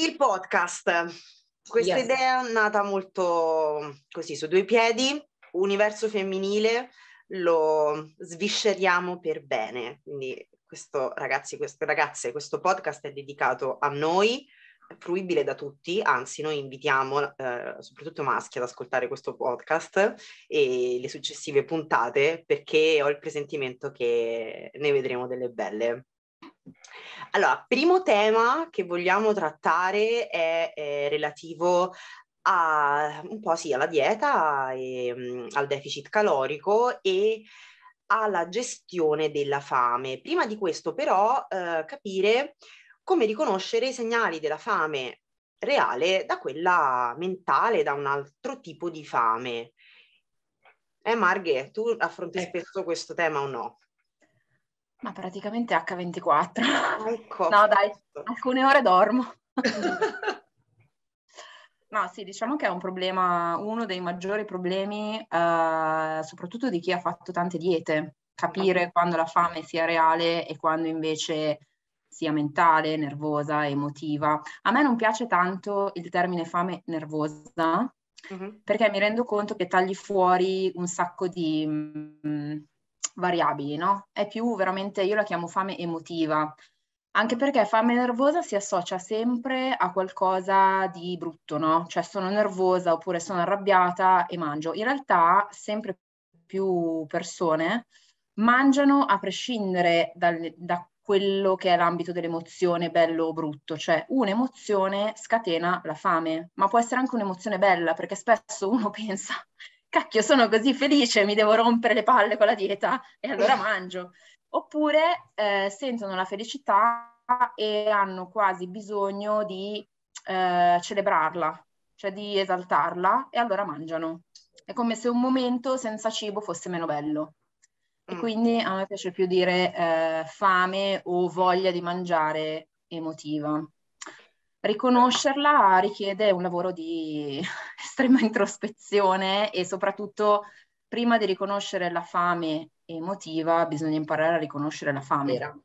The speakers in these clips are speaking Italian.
Il podcast. Questa Yes. idea è nata molto così, su due piedi, universo femminile, lo svisceriamo per bene. Quindi questo, ragazzi, questo, ragazze, questo podcast è dedicato a noi, è fruibile da tutti, anzi noi invitiamo eh, soprattutto maschi ad ascoltare questo podcast e le successive puntate perché ho il presentimento che ne vedremo delle belle. Allora, primo tema che vogliamo trattare è, è relativo a un po' sì alla dieta, e, al deficit calorico e alla gestione della fame. Prima di questo però eh, capire come riconoscere i segnali della fame reale da quella mentale, da un altro tipo di fame. Eh Marghe, tu affronti Ecco. spesso questo tema o no? Ma praticamente H24. Ecco. No, dai, alcune ore dormo. No, sì, diciamo che è un problema, uno dei maggiori problemi, eh, soprattutto di chi ha fatto tante diete, capire quando la fame sia reale e quando invece sia mentale, nervosa, emotiva. A me non piace tanto il termine fame nervosa, Mhm. perché mi rendo conto che tagli fuori un sacco di mm, variabili, no? È più veramente, io la chiamo fame emotiva, anche perché fame nervosa si associa sempre a qualcosa di brutto, no? Cioè sono nervosa oppure sono arrabbiata e mangio. In realtà sempre più persone mangiano a prescindere dal- da quello che è l'ambito dell'emozione bello o brutto, cioè un'emozione scatena la fame, ma può essere anche un'emozione bella, perché spesso uno pensa, cacchio, sono così felice, mi devo rompere le palle con la dieta e allora mangio. Oppure eh, sentono la felicità e hanno quasi bisogno di eh, celebrarla, cioè di esaltarla e allora mangiano. È come se un momento senza cibo fosse meno bello. E Mm. quindi a me piace più dire eh, fame o voglia di mangiare emotiva. Riconoscerla richiede un lavoro di estrema introspezione e soprattutto prima di riconoscere la fame emotiva bisogna imparare a riconoscere la fame. Vera.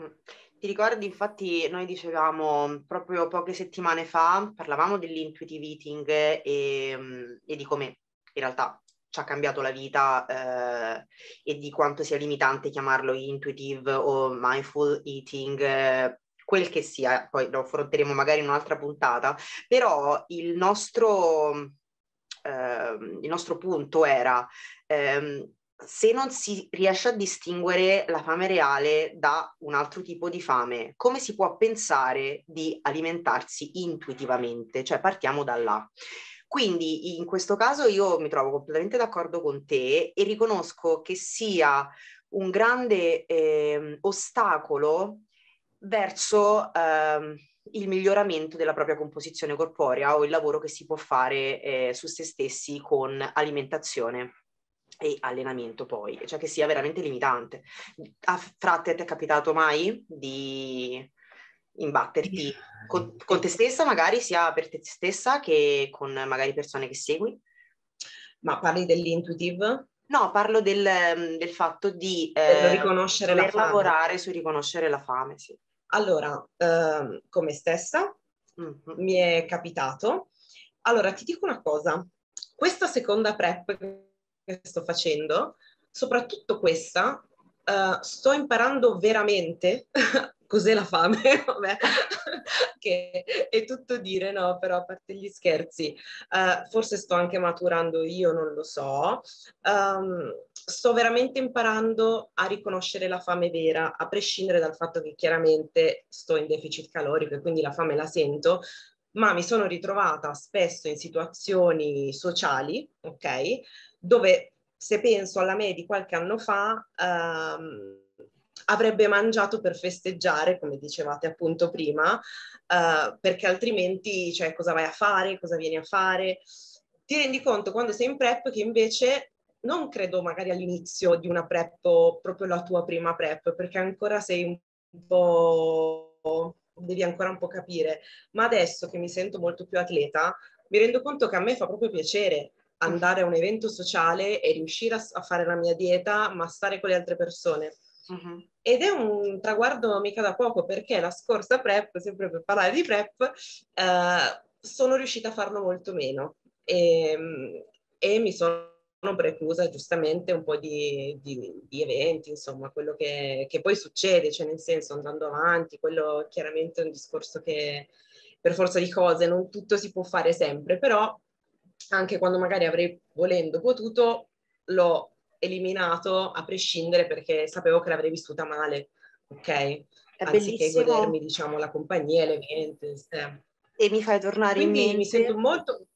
Mm. Ti ricordi, infatti, noi dicevamo proprio poche settimane fa, parlavamo dell'intuitive eating e, mm, e di come in realtà ci ha cambiato la vita eh, e di quanto sia limitante chiamarlo intuitive o mindful eating, eh, quel che sia, poi lo affronteremo magari in un'altra puntata, però il nostro, ehm, il nostro punto era ehm, se non si riesce a distinguere la fame reale da un altro tipo di fame, come si può pensare di alimentarsi intuitivamente? Cioè partiamo da là. Quindi in questo caso io mi trovo completamente d'accordo con te e riconosco che sia un grande ehm, ostacolo verso ehm, il miglioramento della propria composizione corporea o il lavoro che si può fare eh, su se stessi con alimentazione e allenamento poi, cioè che sia veramente limitante. A Fratte, ti è capitato mai di imbatterti con, con te stessa, magari sia per te stessa che con magari persone che segui? Ma parli dell'intuitive? No, parlo del, del fatto di eh, riconoscere la fame. lavorare su riconoscere la fame, sì. Allora, ehm, come stessa, Mhm. mi è capitato. Allora, ti dico una cosa. Questa seconda prep che sto facendo, soprattutto questa, eh, sto imparando veramente cos'è la fame, vabbè, che è tutto dire, no? Però a parte gli scherzi, eh, forse sto anche maturando io, non lo so. Ehm, sto veramente imparando a riconoscere la fame vera, a prescindere dal fatto che chiaramente sto in deficit calorico e quindi la fame la sento, ma mi sono ritrovata spesso in situazioni sociali, ok, dove se penso alla me di qualche anno fa, ehm, avrebbe mangiato per festeggiare, come dicevate appunto prima, eh, perché altrimenti, cioè, cosa vai a fare, cosa vieni a fare? Ti rendi conto quando sei in prep che invece non credo magari all'inizio di una prep o proprio la tua prima prep, perché ancora sei un po' devi ancora un po' capire, ma adesso che mi sento molto più atleta, mi rendo conto che a me fa proprio piacere andare a un evento sociale e riuscire a fare la mia dieta, ma stare con le altre persone. Mm-hmm. Ed è un traguardo mica da poco perché la scorsa prep, sempre per parlare di prep, eh, sono riuscita a farlo molto meno e, e mi sono preclusa giustamente un po' di, di, di eventi, insomma, quello che, che, poi succede, cioè nel senso andando avanti, quello chiaramente è un discorso che per forza di cose non tutto si può fare sempre, però anche quando magari avrei volendo potuto, l'ho eliminato a prescindere perché sapevo che l'avrei vissuta male, ok? È Anziché bellissimo. godermi, diciamo, la compagnia, l'evento. Eh. E mi fai tornare Quindi in mente... mi sento molto...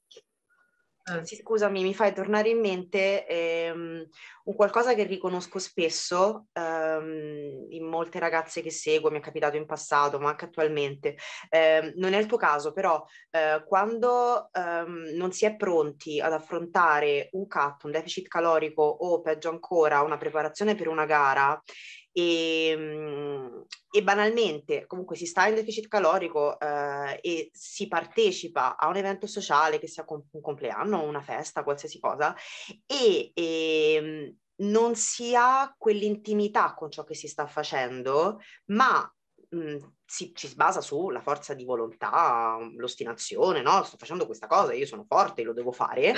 Ah. Sì, scusami, mi fai tornare in mente ehm, un qualcosa che riconosco spesso ehm, in molte ragazze che seguo, mi è capitato in passato, ma anche attualmente. Eh, non è il tuo caso, però eh, quando ehm, non si è pronti ad affrontare un cut, un deficit calorico o peggio ancora una preparazione per una gara, e, ehm, e, banalmente comunque si sta in deficit calorico eh, e si partecipa a un evento sociale che sia un compleanno, una festa, qualsiasi cosa e, e ehm, non si ha quell'intimità con ciò che si sta facendo, ma mh, si, si basa sulla forza di volontà, l'ostinazione, no? Sto facendo questa cosa, io sono forte, lo devo fare.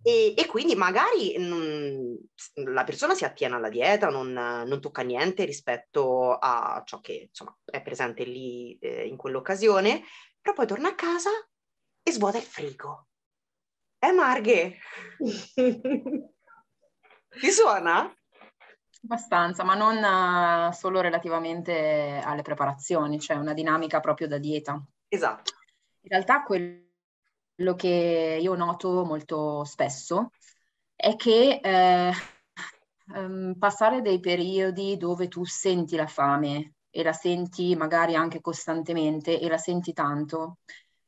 E, e quindi magari mh, la persona si attiene alla dieta, non, non, tocca niente rispetto a ciò che insomma, è presente lì eh, in quell'occasione, però poi torna a casa e svuota il frigo. Eh Marghe? Ti suona? Abbastanza, ma non uh, solo relativamente alle preparazioni, cioè una dinamica proprio da dieta. Esatto. In realtà quello che io noto molto spesso è che eh, um, passare dei periodi dove tu senti la fame e la senti magari anche costantemente e la senti tanto,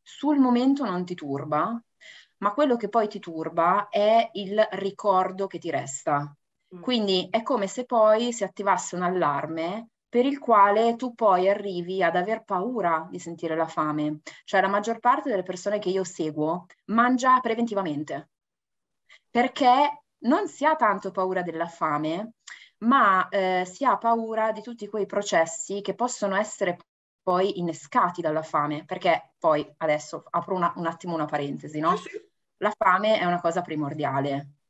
sul momento non ti turba, ma quello che poi ti turba è il ricordo che ti resta. Quindi è come se poi si attivasse un allarme per il quale tu poi arrivi ad aver paura di sentire la fame. Cioè la maggior parte delle persone che io seguo mangia preventivamente, perché non si ha tanto paura della fame, ma eh, si ha paura di tutti quei processi che possono essere poi innescati dalla fame, perché poi adesso apro una, un attimo una parentesi, no? La fame è una cosa primordiale,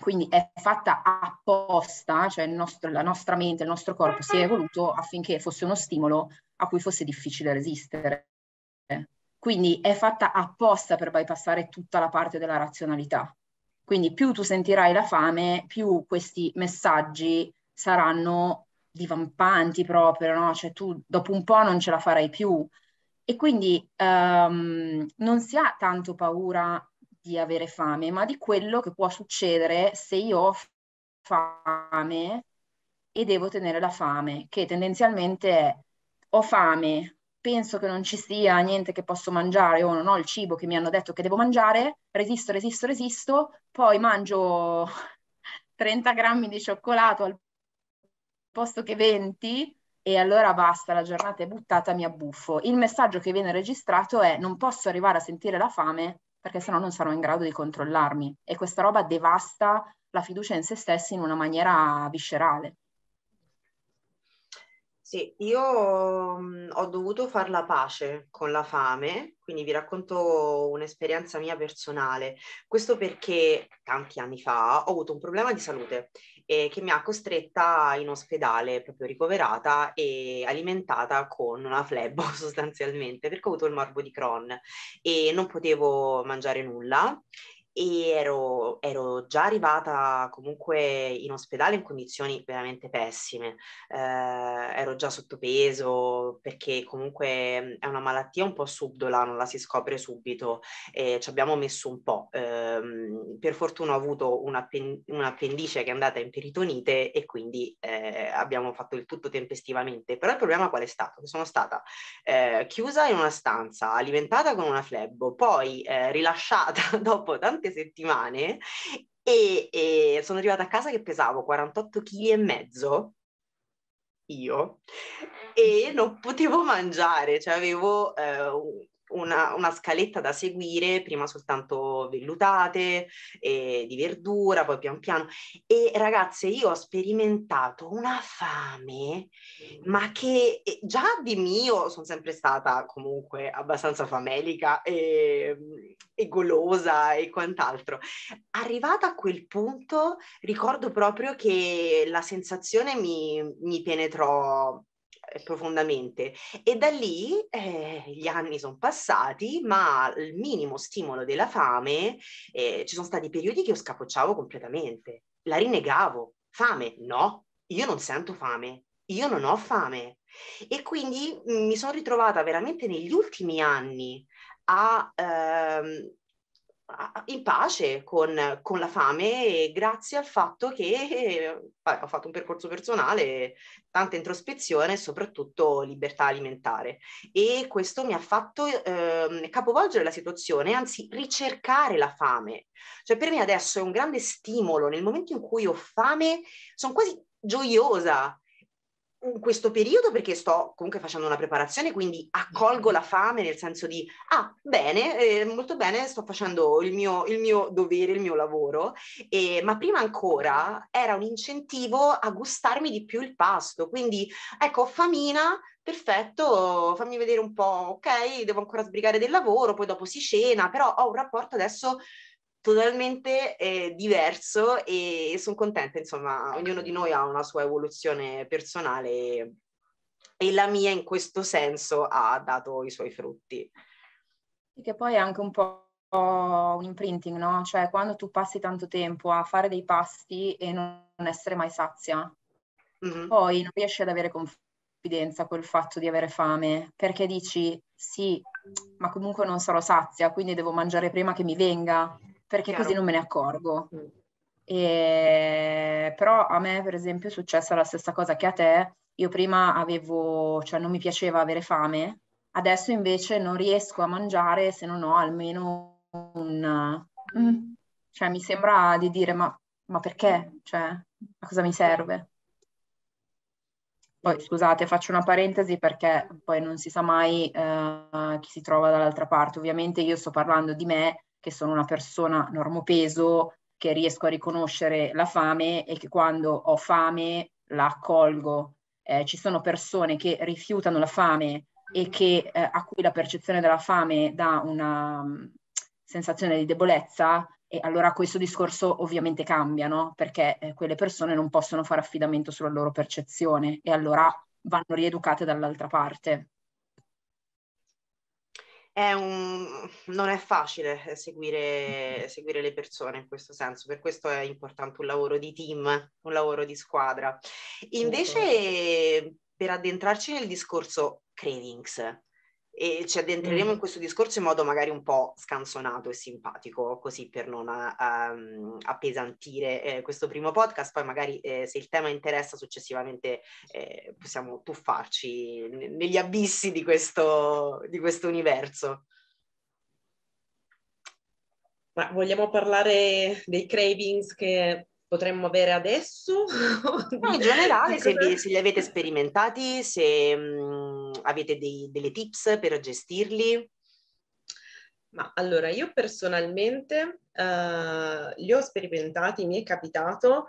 quindi è fatta apposta, cioè nostro, la nostra mente, il nostro corpo si è evoluto affinché fosse uno stimolo a cui fosse difficile resistere. Quindi è fatta apposta per bypassare tutta la parte della razionalità. Quindi più tu sentirai la fame, più questi messaggi saranno divampanti proprio, no? Cioè tu dopo un po' non ce la farai più. E quindi um, non si ha tanto paura di avere fame, ma di quello che può succedere se io ho fame e devo tenere la fame, che tendenzialmente è ho fame, penso che non ci sia niente che posso mangiare o non ho il cibo che mi hanno detto che devo mangiare, resisto, resisto, resisto, poi mangio 30 grammi di cioccolato al posto che 20 e allora basta, la giornata è buttata, mi abbuffo. Il messaggio che viene registrato è non posso arrivare a sentire la fame perché sennò non sarò in grado di controllarmi e questa roba devasta la fiducia in se stessi in una maniera viscerale. Sì, io mh, ho dovuto fare la pace con la fame, quindi vi racconto un'esperienza mia personale. Questo perché tanti anni fa ho avuto un problema di salute eh, che mi ha costretta in ospedale, proprio ricoverata e alimentata con una flebo sostanzialmente, perché ho avuto il morbo di Crohn e non potevo mangiare nulla e ero, ero, già arrivata comunque in ospedale in condizioni veramente pessime, eh, ero già sottopeso perché comunque è una malattia un po' subdola, non la si scopre subito e ci abbiamo messo un po'. Eh, per fortuna ho avuto un'appen- un'appendice che è andata in peritonite e quindi eh, abbiamo fatto il tutto tempestivamente, però il problema qual è stato? Sono stata eh, chiusa in una stanza, alimentata con una flebbo, poi eh, rilasciata dopo tante tante settimane e, e sono arrivata a casa che pesavo 48 kg e mezzo io e non potevo mangiare, cioè avevo eh, una, una, scaletta da seguire, prima soltanto vellutate, eh, di verdura, poi pian piano. E ragazze, io ho sperimentato una fame, ma che eh, già di mio sono sempre stata comunque abbastanza famelica e, e golosa e quant'altro. Arrivata a quel punto, ricordo proprio che la sensazione mi, mi penetrò profondamente. E da lì eh, gli anni sono passati ma il minimo stimolo della fame eh, ci sono stati periodi che io scapocciavo completamente la rinnegavo. Fame? No. Io non sento fame. Io non ho fame. E quindi mm, mi sono ritrovata veramente negli ultimi anni a ehm, in pace con, con, la fame grazie al fatto che eh, ho fatto un percorso personale, tanta introspezione e soprattutto libertà alimentare. E questo mi ha fatto eh, capovolgere la situazione, anzi ricercare la fame. Cioè per me adesso è un grande stimolo, nel momento in cui ho fame sono quasi gioiosa in questo periodo perché sto comunque facendo una preparazione, quindi accolgo la fame nel senso di, ah, bene, eh, molto bene, sto facendo il mio, il mio dovere, il mio lavoro, e, ma prima ancora era un incentivo a gustarmi di più il pasto, quindi ecco, famina, perfetto, fammi vedere un po', ok, devo ancora sbrigare del lavoro, poi dopo si cena, però ho un rapporto adesso totalmente eh, diverso e sono contenta, insomma, ognuno di noi ha una sua evoluzione personale e la mia in questo senso ha dato i suoi frutti. Che poi è anche un po' un imprinting, no? Cioè quando tu passi tanto tempo a fare dei pasti e non essere mai sazia, mm-hmm. poi non riesci ad avere confidenza col fatto di avere fame, perché dici sì, ma comunque non sarò sazia, quindi devo mangiare prima che mi venga perché Chiaro. così non me ne accorgo. Mm. E, però a me, per esempio, è successa la stessa cosa che a te. Io prima avevo, cioè non mi piaceva avere fame, adesso invece non riesco a mangiare se non ho almeno un... Mm, cioè mi sembra di dire ma, ma perché? Cioè, a cosa mi serve? Poi scusate, faccio una parentesi perché poi non si sa mai eh, chi si trova dall'altra parte. Ovviamente io sto parlando di me che sono una persona normopeso, che riesco a riconoscere la fame e che quando ho fame la accolgo. Eh, ci sono persone che rifiutano la fame e che, eh, a cui la percezione della fame dà una um, sensazione di debolezza e allora questo discorso ovviamente cambia, no? Perché eh, quelle persone non possono fare affidamento sulla loro percezione e allora vanno rieducate dall'altra parte è un... non è facile seguire, seguire, le persone in questo senso, per questo è importante un lavoro di team, un lavoro di squadra. Invece, per addentrarci nel discorso cravings, e ci addentreremo mm. in questo discorso in modo magari un po' scansonato e simpatico, così per non um, appesantire eh, questo primo podcast. Poi magari eh, se il tema interessa successivamente eh, possiamo tuffarci negli abissi di questo, di questo universo. Ma vogliamo parlare dei cravings che potremmo avere adesso? No, in generale, se, vi, se, li avete sperimentati, se mm, avete dei, delle tips per gestirli. Ma allora, io personalmente uh, li ho sperimentati, mi è capitato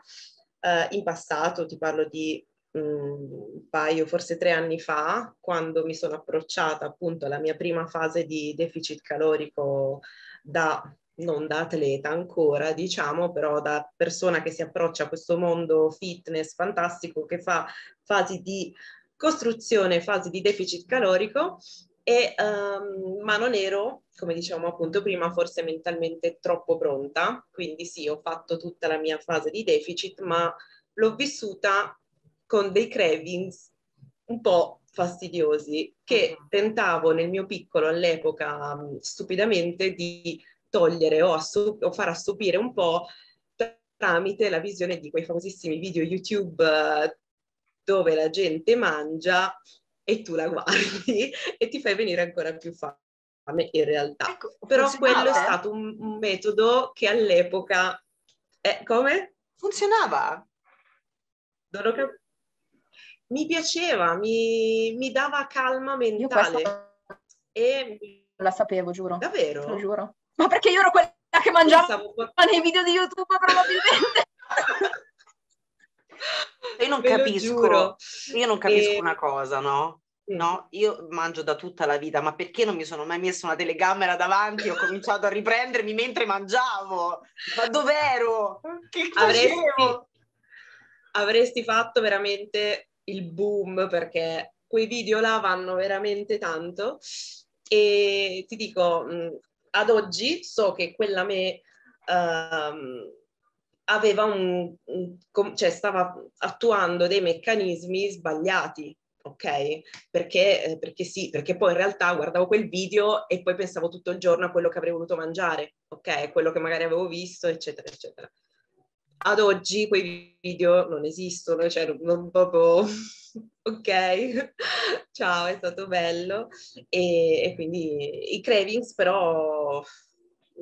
uh, in passato, ti parlo di mm, un paio, forse tre anni fa, quando mi sono approcciata appunto alla mia prima fase di deficit calorico da non da atleta ancora, diciamo, però da persona che si approccia a questo mondo fitness fantastico che fa fasi di costruzione, fasi di deficit calorico e um, ma non ero, come diciamo appunto prima, forse mentalmente troppo pronta, quindi sì, ho fatto tutta la mia fase di deficit, ma l'ho vissuta con dei cravings un po' fastidiosi che tentavo nel mio piccolo all'epoca stupidamente di togliere o, assu- o far assopire un po' tramite la visione di quei famosissimi video YouTube uh, dove la gente mangia e tu la guardi e ti fai venire ancora più fame in realtà. Ecco, Però quello è stato un, un, metodo che all'epoca... Eh, come? Funzionava. Cap- mi piaceva, mi, mi, dava calma mentale. E la sapevo, giuro. Davvero? Lo giuro. Ma perché io ero quella che mangiava Pensavo... nei video di YouTube probabilmente. io non capisco, io non capisco e... una cosa, no? No, io mangio da tutta la vita, ma perché non mi sono mai messo una telecamera davanti? Ho cominciato a riprendermi mentre mangiavo. Ma dov'ero? Che avresti, avresti fatto veramente il boom perché quei video là vanno veramente tanto e ti dico, ad oggi so che quella me um, aveva un, un, cioè stava attuando dei meccanismi sbagliati ok? Perché, eh, perché sì, perché poi in realtà guardavo quel video e poi pensavo tutto il giorno a quello che avrei voluto mangiare, ok? Quello che magari avevo visto, eccetera, eccetera. Ad oggi quei video non esistono, cioè non proprio... ok, ciao, è stato bello. E, e quindi i cravings però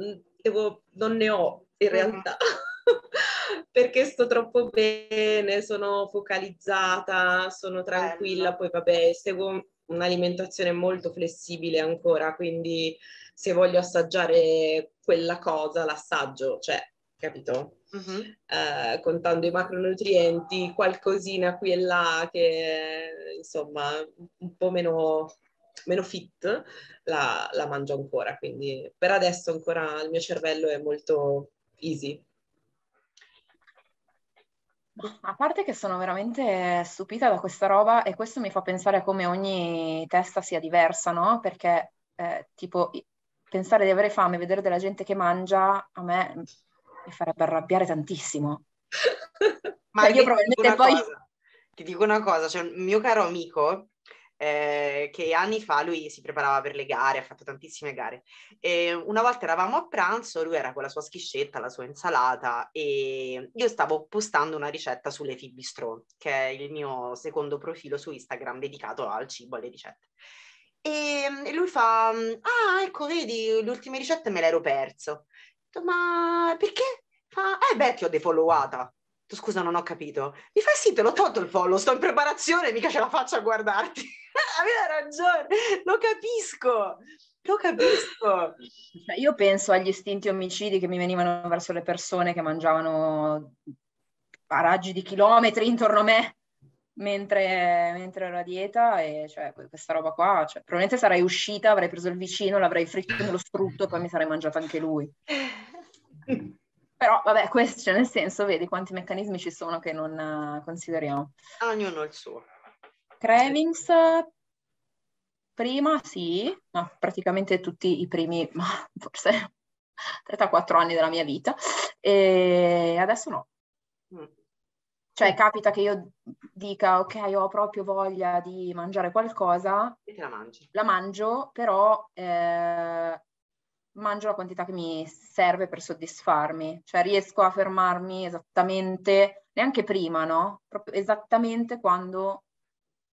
mm, devo, non ne ho in realtà. Perché sto troppo bene, sono focalizzata, sono tranquilla, Bello. poi vabbè, seguo un'alimentazione molto flessibile ancora, quindi se voglio assaggiare quella cosa l'assaggio, cioè, capito? Uh-huh. Eh, contando i macronutrienti, qualcosina qui e là che insomma un po' meno, meno fit la, la mangio ancora, quindi per adesso ancora il mio cervello è molto easy. A parte che sono veramente stupita da questa roba e questo mi fa pensare a come ogni testa sia diversa, no? Perché eh, tipo pensare di avere fame, vedere della gente che mangia, a me mi farebbe arrabbiare tantissimo. Ma cioè, io probabilmente poi... Cosa, ti dico una cosa, c'è un mio caro amico eh, che anni fa lui si preparava per le gare, ha fatto tantissime gare. E una volta eravamo a pranzo, lui era con la sua schiscetta, la sua insalata e io stavo postando una ricetta sulle Fibistro, che è il mio secondo profilo su Instagram dedicato al cibo, alle ricette. E, lui fa, ah ecco vedi, le ultime ricette me l'ero perso. Ma perché? Fa, eh beh ti ho defollowata. Scusa, non ho capito. Mi fai sì, te l'ho tolto il follow, sto in preparazione, mica ce la faccio a guardarti. Aveva ragione, lo capisco, lo capisco. Cioè, io penso agli istinti omicidi che mi venivano verso le persone che mangiavano a raggi di chilometri intorno a me mentre, mentre ero a dieta e cioè, questa roba qua, cioè, probabilmente sarei uscita, avrei preso il vicino, l'avrei fritto nello strutto e poi mi sarei mangiato anche lui. Però vabbè, questo, cioè, nel senso, vedi quanti meccanismi ci sono che non uh, consideriamo. Ognuno il suo. Cravings, prima sì, ma praticamente tutti i primi, ma forse 34 anni della mia vita, e adesso no. Mm. Cioè capita che io dica ok, ho proprio voglia di mangiare qualcosa, e te la mangi. La mangio, però eh, mangio la quantità che mi serve per soddisfarmi, cioè riesco a fermarmi esattamente, neanche prima, no? Proprio esattamente quando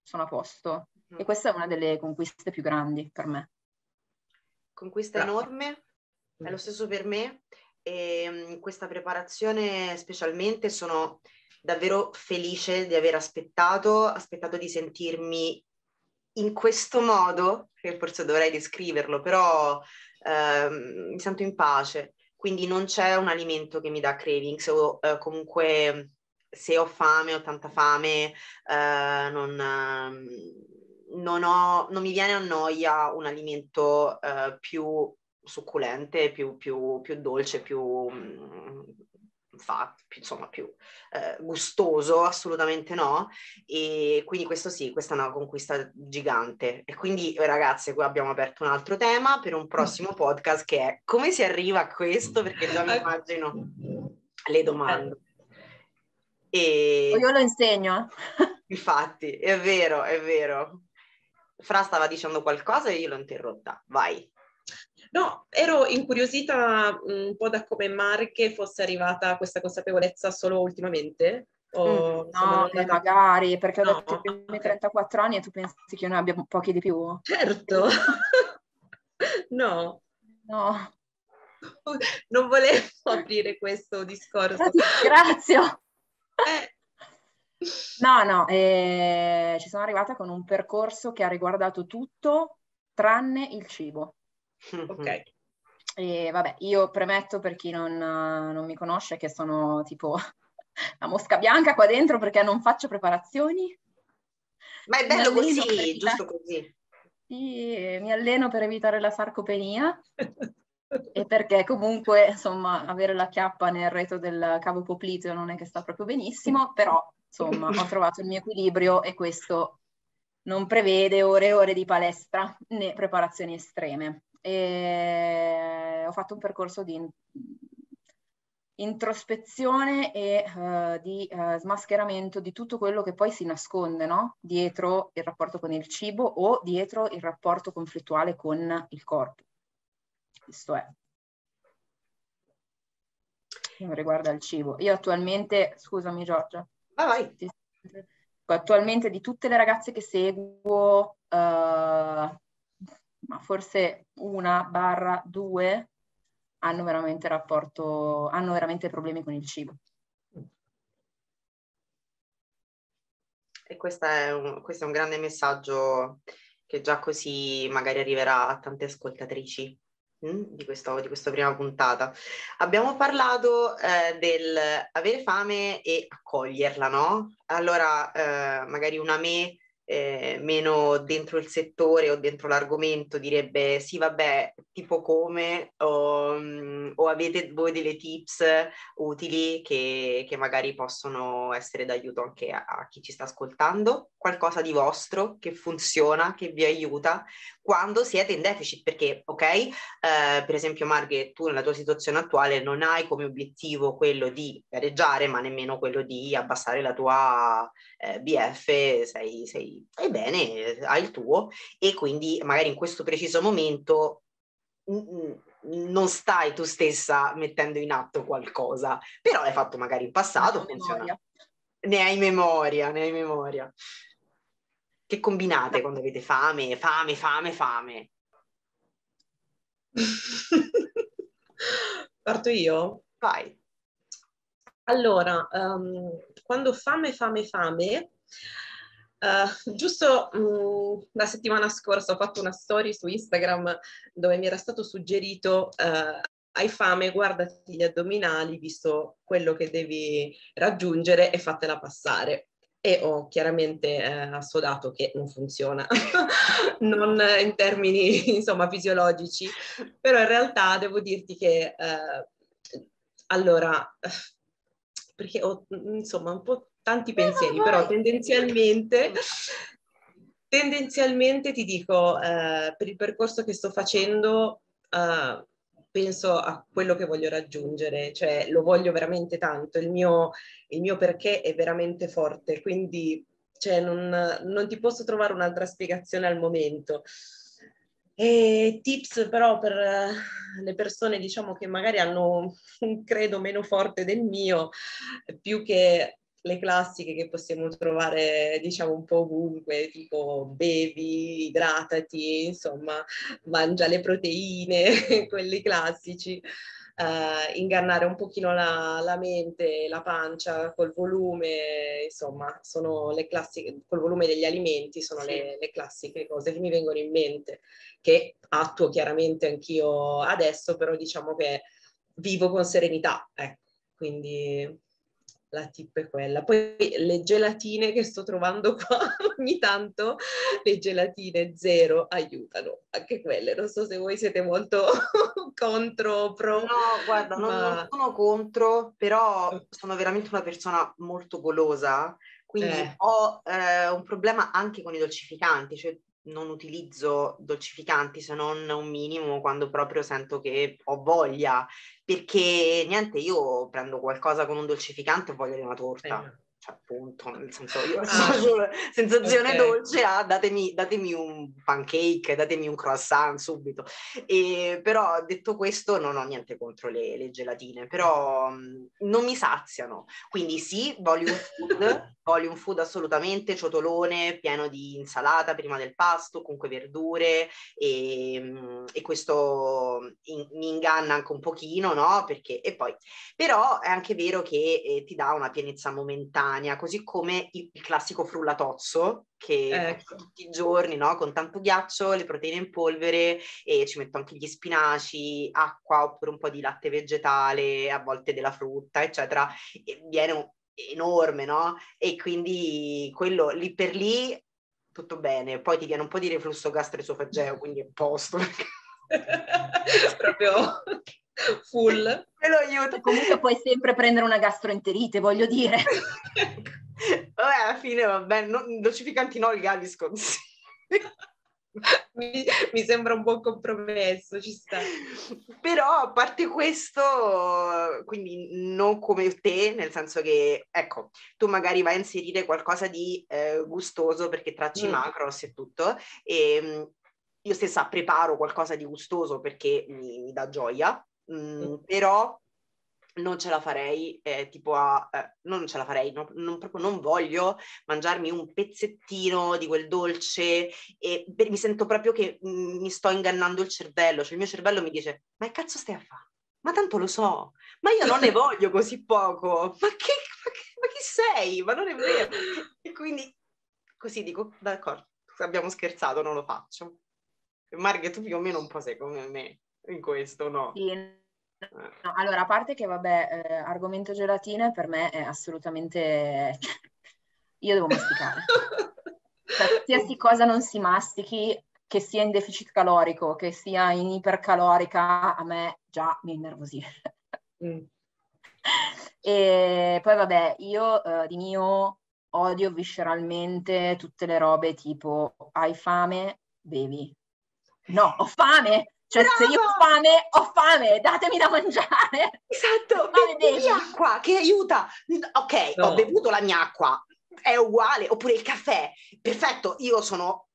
sono a posto. Mm. E questa è una delle conquiste più grandi per me. Conquista enorme, è lo stesso per me. E um, questa preparazione specialmente sono davvero felice di aver aspettato, aspettato di sentirmi in questo modo, che forse dovrei descriverlo, però Ehm, mi sento in pace. Quindi non c'è un alimento che mi dà cravings o eh, comunque se ho fame, ho tanta fame, eh, non, ehm, non, ho, non, mi viene a noia un alimento eh, più succulente, più, più, più dolce, più, mm, fa, più, insomma, più eh, gustoso, assolutamente no. E quindi questo sì, questa è una conquista gigante. E quindi ragazze, qui abbiamo aperto un altro tema per un prossimo podcast che è come si arriva a questo, perché già mi immagino le domande. E... Io lo insegno. Infatti, è vero, è vero. Fra stava dicendo qualcosa e io l'ho interrotta. Vai. Ero incuriosita mm, un po' da come Marche fosse arrivata a questa consapevolezza solo ultimamente. O, mm, no, magari, perché ho no, detto che okay. 34 anni e tu pensi che io ne abbia pochi di più? Certo. no. No. Non volevo aprire questo discorso. Grazie. Eh. No, no, eh, ci sono arrivata con un percorso che ha riguardato tutto tranne il cibo Ok. E vabbè, io premetto per chi non, non mi conosce che sono tipo la mosca bianca qua dentro perché non faccio preparazioni. Ma è bello così, giusto così. Sì, mi alleno per evitare la sarcopenia e perché comunque, insomma, avere la chiappa nel retro del cavo popliteo non è che sta proprio benissimo, però, insomma, ho trovato il mio equilibrio e questo non prevede ore e ore di palestra né preparazioni estreme. E ho fatto un percorso di introspezione e uh, di uh, smascheramento di tutto quello che poi si nasconde no? dietro il rapporto con il cibo o dietro il rapporto conflittuale con il corpo. Questo è. Riguarda il cibo. Io attualmente, scusami Giorgia. Vai. Attualmente di tutte le ragazze che seguo, uh, ma forse una barra due hanno veramente rapporto, hanno veramente problemi con il cibo. E questo è, un, questo è un grande messaggio che già così magari arriverà a tante ascoltatrici mm, di, questo, di questa prima puntata. Abbiamo parlato eh, del avere fame e accoglierla, no? Allora, eh, magari una me eh, meno dentro il settore o dentro l'argomento direbbe sì vabbè tipo come o, mm, o avete voi delle tips utili che, che, magari possono essere d'aiuto anche a, a, chi ci sta ascoltando? Qualcosa di vostro che funziona che vi aiuta quando siete in deficit? Perché ok eh, per esempio Marghe tu nella tua situazione attuale non hai come obiettivo quello di gareggiare ma nemmeno quello di abbassare la tua eh, BF sei, sei ebbene, hai il tuo e quindi magari in questo preciso momento non stai tu stessa mettendo in atto qualcosa, però l'hai fatto magari in passato, funziona. Ne hai memoria, ne hai memoria. Che combinate quando avete fame, fame, fame, fame? Parto io? Vai. Allora, um, quando fame, fame, fame, Uh, giusto um, la settimana scorsa ho fatto una story su Instagram dove mi era stato suggerito uh, hai fame, guardati gli addominali, visto quello che devi raggiungere e fatela passare. E ho chiaramente eh, assodato che non funziona, non in termini insomma fisiologici, però in realtà devo dirti che eh, allora, perché ho insomma un po' tanti pensieri, no, però tendenzialmente, tendenzialmente ti dico, eh, per il percorso che sto facendo, eh, penso a quello che voglio raggiungere, cioè lo voglio veramente tanto, il mio, il mio perché è veramente forte, quindi cioè, non, non ti posso trovare un'altra spiegazione al momento. E tips però per le persone diciamo che magari hanno un credo meno forte del mio, più che le classiche che possiamo trovare diciamo un po' ovunque, tipo bevi, idratati, insomma, mangia le proteine, quelli classici. Uh, ingannare un pochino la, la, mente, la pancia col volume, insomma, sono le classiche, col volume degli alimenti, sono sì. le, le, classiche cose che mi vengono in mente, che attuo chiaramente anch'io adesso, però diciamo che vivo con serenità, ecco, quindi la tip è quella. Poi le gelatine che sto trovando qua ogni tanto, le gelatine zero aiutano, anche quelle. Non so se voi siete molto contro, pro. No, guarda, ma... non, non, sono contro, però sono veramente una persona molto golosa, quindi eh. ho eh, un problema anche con i dolcificanti, cioè non utilizzo dolcificanti se non un minimo quando proprio sento che ho voglia, perché niente, io prendo qualcosa con un dolcificante e voglio di una torta. Eh. Cioè, appunto, nel senso, io ah, sensazione okay. dolce, ah, datemi, datemi, un pancake, datemi un croissant subito. E, però detto questo, non ho niente contro le, le gelatine, però mh, non mi saziano. Quindi sì, voglio un food, volume food assolutamente, ciotolone pieno di insalata prima del pasto, comunque verdure e, mm, e questo in, mi inganna anche un pochino, no? Perché, e poi, però è anche vero che eh, ti dà una pienezza momentanea, così come il, il classico frullatozzo che ecco. tutti i giorni, no? Con tanto ghiaccio, le proteine in polvere e ci metto anche gli spinaci, acqua oppure un po' di latte vegetale, a volte della frutta, eccetera. E viene enorme, no? E quindi quello lì per lì tutto bene. Poi ti viene un po' di reflusso gastroesofageo, quindi è posto. Proprio full. Quello aiuta. Comunque puoi sempre prendere una gastroenterite, voglio dire. Vabbè, alla fine va bene, no, dolcificanti no, il Gaviscon mi, mi, sembra un buon compromesso, ci sta. Però a parte questo, quindi non come te, nel senso che, ecco, tu magari vai a inserire qualcosa di eh, gustoso perché tracci mm. macros e tutto, e ehm, io stessa preparo qualcosa di gustoso perché mi, mi dà gioia, mm, mm. però non ce la farei, eh, tipo a, eh, non ce la farei, no, non, proprio non voglio mangiarmi un pezzettino di quel dolce e per, mi sento proprio che mm, mi sto ingannando il cervello, cioè il mio cervello mi dice, ma che cazzo stai a fare? Ma tanto lo so, ma io non ne voglio così poco, ma che, ma, che, ma chi sei? Ma non è vero. E quindi così dico, d'accordo, abbiamo scherzato, non lo faccio. Marghe, tu più o meno un po' sei come me in questo, no? Sì No, allora, a parte che, vabbè, eh, argomento gelatine per me è assolutamente... Io devo masticare. cioè, qualsiasi cosa non si mastichi, che sia in deficit calorico, che sia in ipercalorica, a me già mi innervosisce. Mm. E poi, vabbè, io eh, di mio odio visceralmente tutte le robe tipo hai fame, bevi. No, ho fame, cioè, Brava! se io ho fame, ho fame, datemi da mangiare. Esatto, bevi acqua che aiuta. Ok, no. ho bevuto la mia acqua, è uguale, oppure il caffè. Perfetto, io sono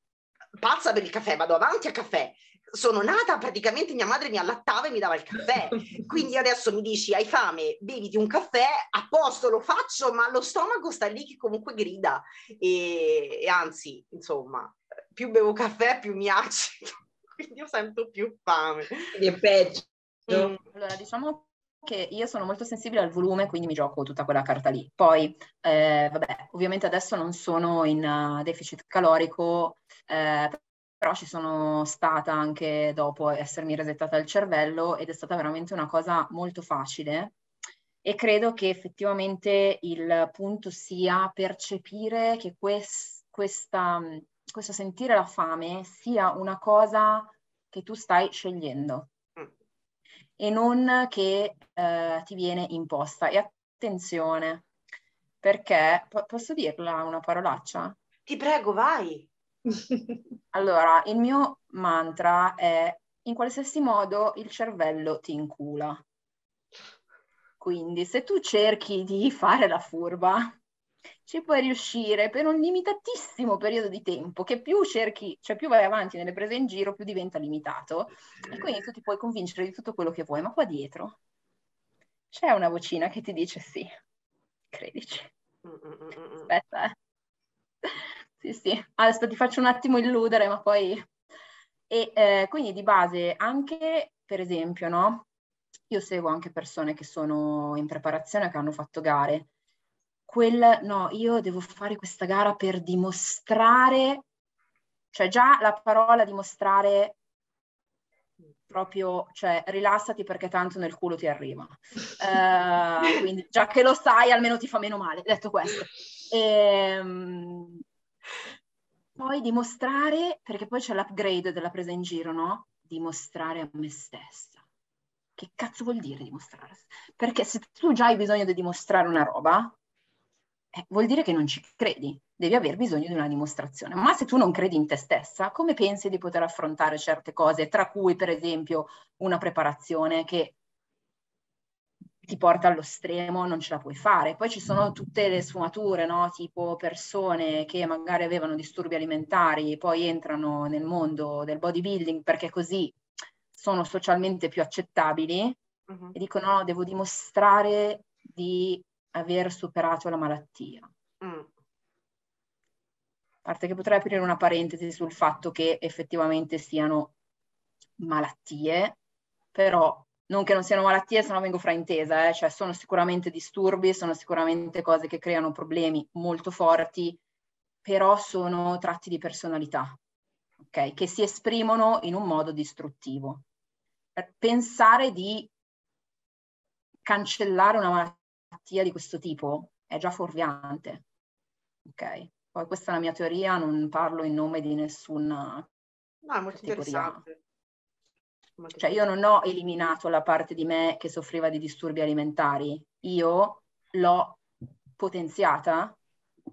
pazza per il caffè, vado avanti a caffè. Sono nata praticamente, mia madre mi allattava e mi dava il caffè. Quindi adesso mi dici, hai fame, beviti un caffè, a posto, lo faccio, ma lo stomaco sta lì che comunque grida. E, e anzi, insomma, più bevo caffè, più mi agito quindi io sento più fame. Quindi è peggio. Mm. Allora, diciamo che io sono molto sensibile al volume, quindi mi gioco tutta quella carta lì. Poi, eh, vabbè, ovviamente adesso non sono in uh, deficit calorico, eh, però ci sono stata anche dopo essermi resettata il cervello ed è stata veramente una cosa molto facile. E credo che effettivamente il punto sia percepire che quest, questa questo sentire la fame sia una cosa che tu stai scegliendo mm. e non che eh, ti viene imposta. E attenzione, perché po- posso dirla una parolaccia? Ti prego, vai. allora, il mio mantra è in qualsiasi modo il cervello ti incula. Quindi se tu cerchi di fare la furba, ci puoi riuscire per un limitatissimo periodo di tempo, che più cerchi, cioè più vai avanti nelle prese in giro, più diventa limitato. E quindi tu ti puoi convincere di tutto quello che vuoi, ma qua dietro c'è una vocina che ti dice sì, credici. Aspetta, eh. Sì, sì. Adesso ti faccio un attimo illudere, ma poi... E eh, quindi di base anche, per esempio, no? Io seguo anche persone che sono in preparazione, che hanno fatto gare quel no, io devo fare questa gara per dimostrare, cioè già la parola dimostrare proprio, cioè rilassati perché tanto nel culo ti arriva. Uh, quindi già che lo sai, almeno ti fa meno male, detto questo. E, ehm, poi dimostrare, perché poi c'è l'upgrade della presa in giro, no? Dimostrare a me stessa. Che cazzo vuol dire dimostrare? Perché se tu già hai bisogno di dimostrare una roba, eh, vuol dire che non ci credi, devi aver bisogno di una dimostrazione. Ma se tu non credi in te stessa, come pensi di poter affrontare certe cose, tra cui per esempio una preparazione che ti porta allo stremo, non ce la puoi fare. Poi ci sono tutte le sfumature, no? tipo persone che magari avevano disturbi alimentari, poi entrano nel mondo del bodybuilding perché così sono socialmente più accettabili uh-huh. e dicono no, devo dimostrare di aver superato la malattia. Mm. parte che potrei aprire una parentesi sul fatto che effettivamente siano malattie, però non che non siano malattie, se no vengo fraintesa, eh? cioè sono sicuramente disturbi, sono sicuramente cose che creano problemi molto forti, però sono tratti di personalità, ok? Che si esprimono in un modo distruttivo. Pensare di cancellare una malattia di questo tipo è già fuorviante, ok? Poi questa è la mia teoria, non parlo in nome di nessuna no, è molto interessante. Cioè io non ho eliminato la parte di me che soffriva di disturbi alimentari, io l'ho potenziata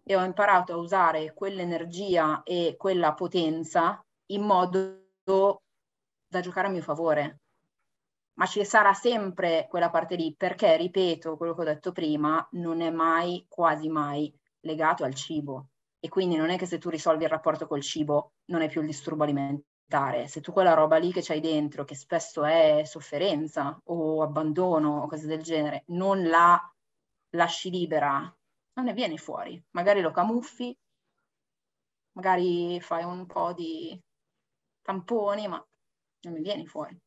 e ho imparato a usare quell'energia e quella potenza in modo da giocare a mio favore. Ma ci sarà sempre quella parte lì, perché, ripeto, quello che ho detto prima, non è mai, quasi mai legato al cibo. E quindi non è che se tu risolvi il rapporto col cibo non è più il disturbo alimentare se tu quella roba lì che c'hai dentro, che spesso è sofferenza o abbandono o cose del genere, non la lasci libera, non ne vieni fuori. Magari lo camuffi, magari fai un po' di tamponi, ma non ne vieni fuori.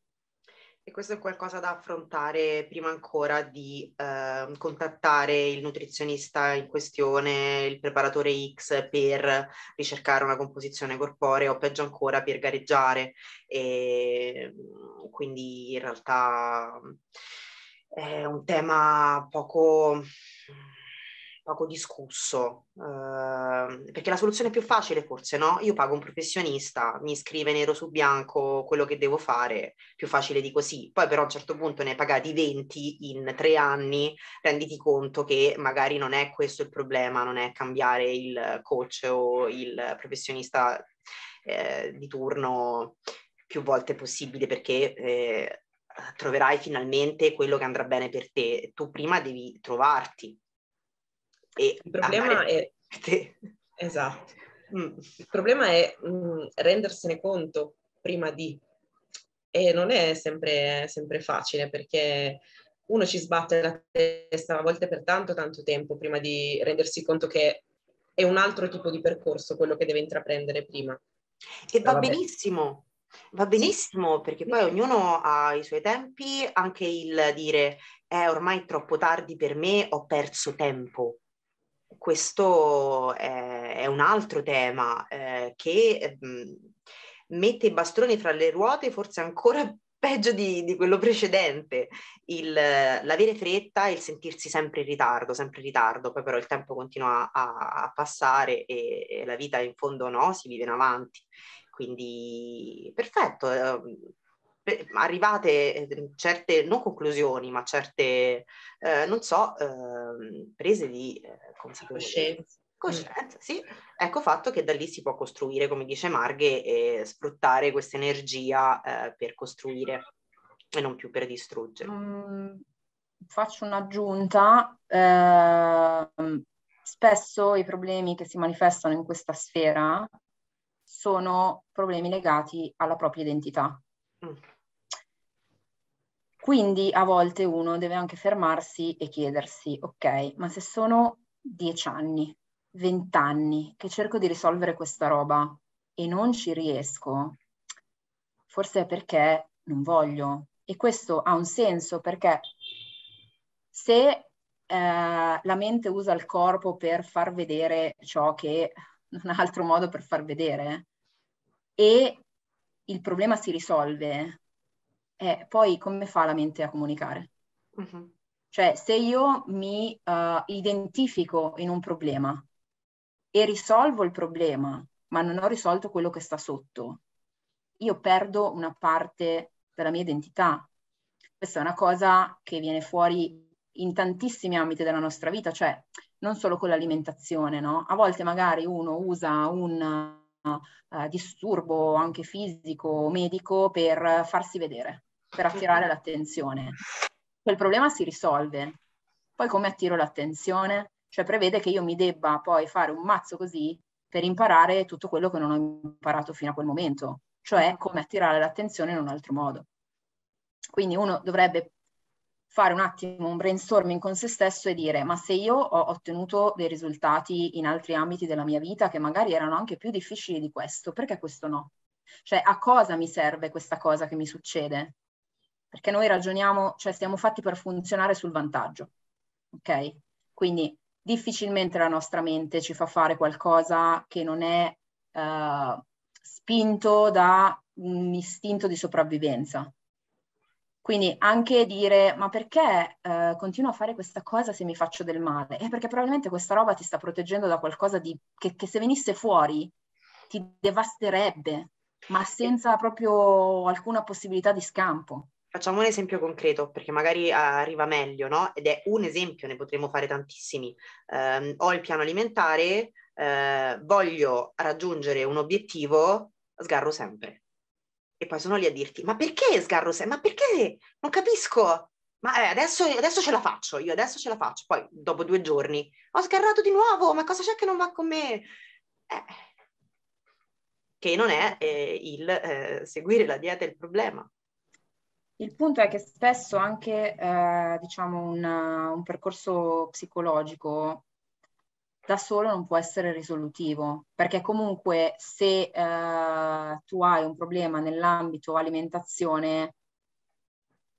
E questo è qualcosa da affrontare prima ancora di eh, contattare il nutrizionista in questione, il preparatore X per ricercare una composizione corporea o peggio ancora per gareggiare. E, quindi in realtà è un tema poco poco discusso, eh, perché la soluzione più facile forse no? Io pago un professionista, mi scrive nero su bianco quello che devo fare, più facile di così. Poi però a un certo punto ne hai pagati 20 in tre anni, renditi conto che magari non è questo il problema, non è cambiare il coach o il professionista eh, di turno più volte possibile perché eh, troverai finalmente quello che andrà bene per te. Tu prima devi trovarti e il problema è... Esatto. Mm. Il problema è mm, rendersene conto prima di... E non è sempre, sempre facile perché uno ci sbatte la testa a volte per tanto tanto tempo prima di rendersi conto che è un altro tipo di percorso quello che deve intraprendere prima. E va vabbè. benissimo, va benissimo perché poi ognuno ha i suoi tempi, anche il dire è eh, ormai troppo tardi per me, ho perso tempo questo è, è, un altro tema eh, che mh, mm, mette i bastoni fra le ruote forse ancora peggio di, di quello precedente, il, l'avere fretta e il sentirsi sempre in ritardo, sempre in ritardo, poi però il tempo continua a, a passare e, e, la vita in fondo no, si vive in avanti. Quindi perfetto, eh, arrivate eh, certe, non conclusioni, ma certe, eh, non so, eh, prese di eh, consapevolezza. Coscienza, sì. Ecco fatto che da lì si può costruire, come dice Marghe, e sfruttare questa energia eh, per costruire e non più per distruggere. Mm, faccio un'aggiunta. Eh, spesso i problemi che si manifestano in questa sfera sono problemi legati alla propria identità. Mm. Quindi a volte uno deve anche fermarsi e chiedersi, ok, ma se sono dieci anni, vent'anni che cerco di risolvere questa roba e non ci riesco, forse è perché non voglio. E questo ha un senso perché se eh, la mente usa il corpo per far vedere ciò che non ha altro modo per far vedere e il problema si risolve, eh, poi come fa la mente a comunicare? Uh-huh. Cioè, se io mi uh, identifico in un problema e risolvo il problema, ma non ho risolto quello che sta sotto, io perdo una parte della mia identità. Questa è una cosa che viene fuori in tantissimi ambiti della nostra vita, cioè non solo con l'alimentazione, no? A volte magari uno usa un uh, disturbo anche fisico o medico per farsi vedere per attirare l'attenzione. Quel problema si risolve. Poi come attiro l'attenzione? Cioè prevede che io mi debba poi fare un mazzo così per imparare tutto quello che non ho imparato fino a quel momento, cioè come attirare l'attenzione in un altro modo. Quindi uno dovrebbe fare un attimo un brainstorming con se stesso e dire ma se io ho ottenuto dei risultati in altri ambiti della mia vita che magari erano anche più difficili di questo, perché questo no? Cioè a cosa mi serve questa cosa che mi succede? Perché noi ragioniamo, cioè stiamo fatti per funzionare sul vantaggio, ok? Quindi difficilmente la nostra mente ci fa fare qualcosa che non è uh, spinto da un istinto di sopravvivenza. Quindi anche dire, ma perché eh, continuo a fare questa cosa se mi faccio del male? È perché probabilmente questa roba ti sta proteggendo da qualcosa di, che, che se venisse fuori ti devasterebbe, ma senza proprio alcuna possibilità di scampo. Facciamo un esempio concreto perché magari arriva meglio, no? Ed è un esempio, ne potremmo fare tantissimi. Eh, ho il piano alimentare, eh, voglio raggiungere un obiettivo, sgarro sempre e poi sono lì a dirti, ma perché sgarro sempre? Ma perché? Non capisco. Ma eh, adesso, adesso, ce la faccio, io adesso ce la faccio. Poi dopo due giorni ho sgarrato di nuovo, ma cosa c'è che non va con me? Eh, che non è eh, il eh, seguire la dieta il problema. Il punto è che spesso anche, eh, diciamo, una, un percorso psicologico da solo non può essere risolutivo, perché comunque se eh, tu hai un problema nell'ambito alimentazione,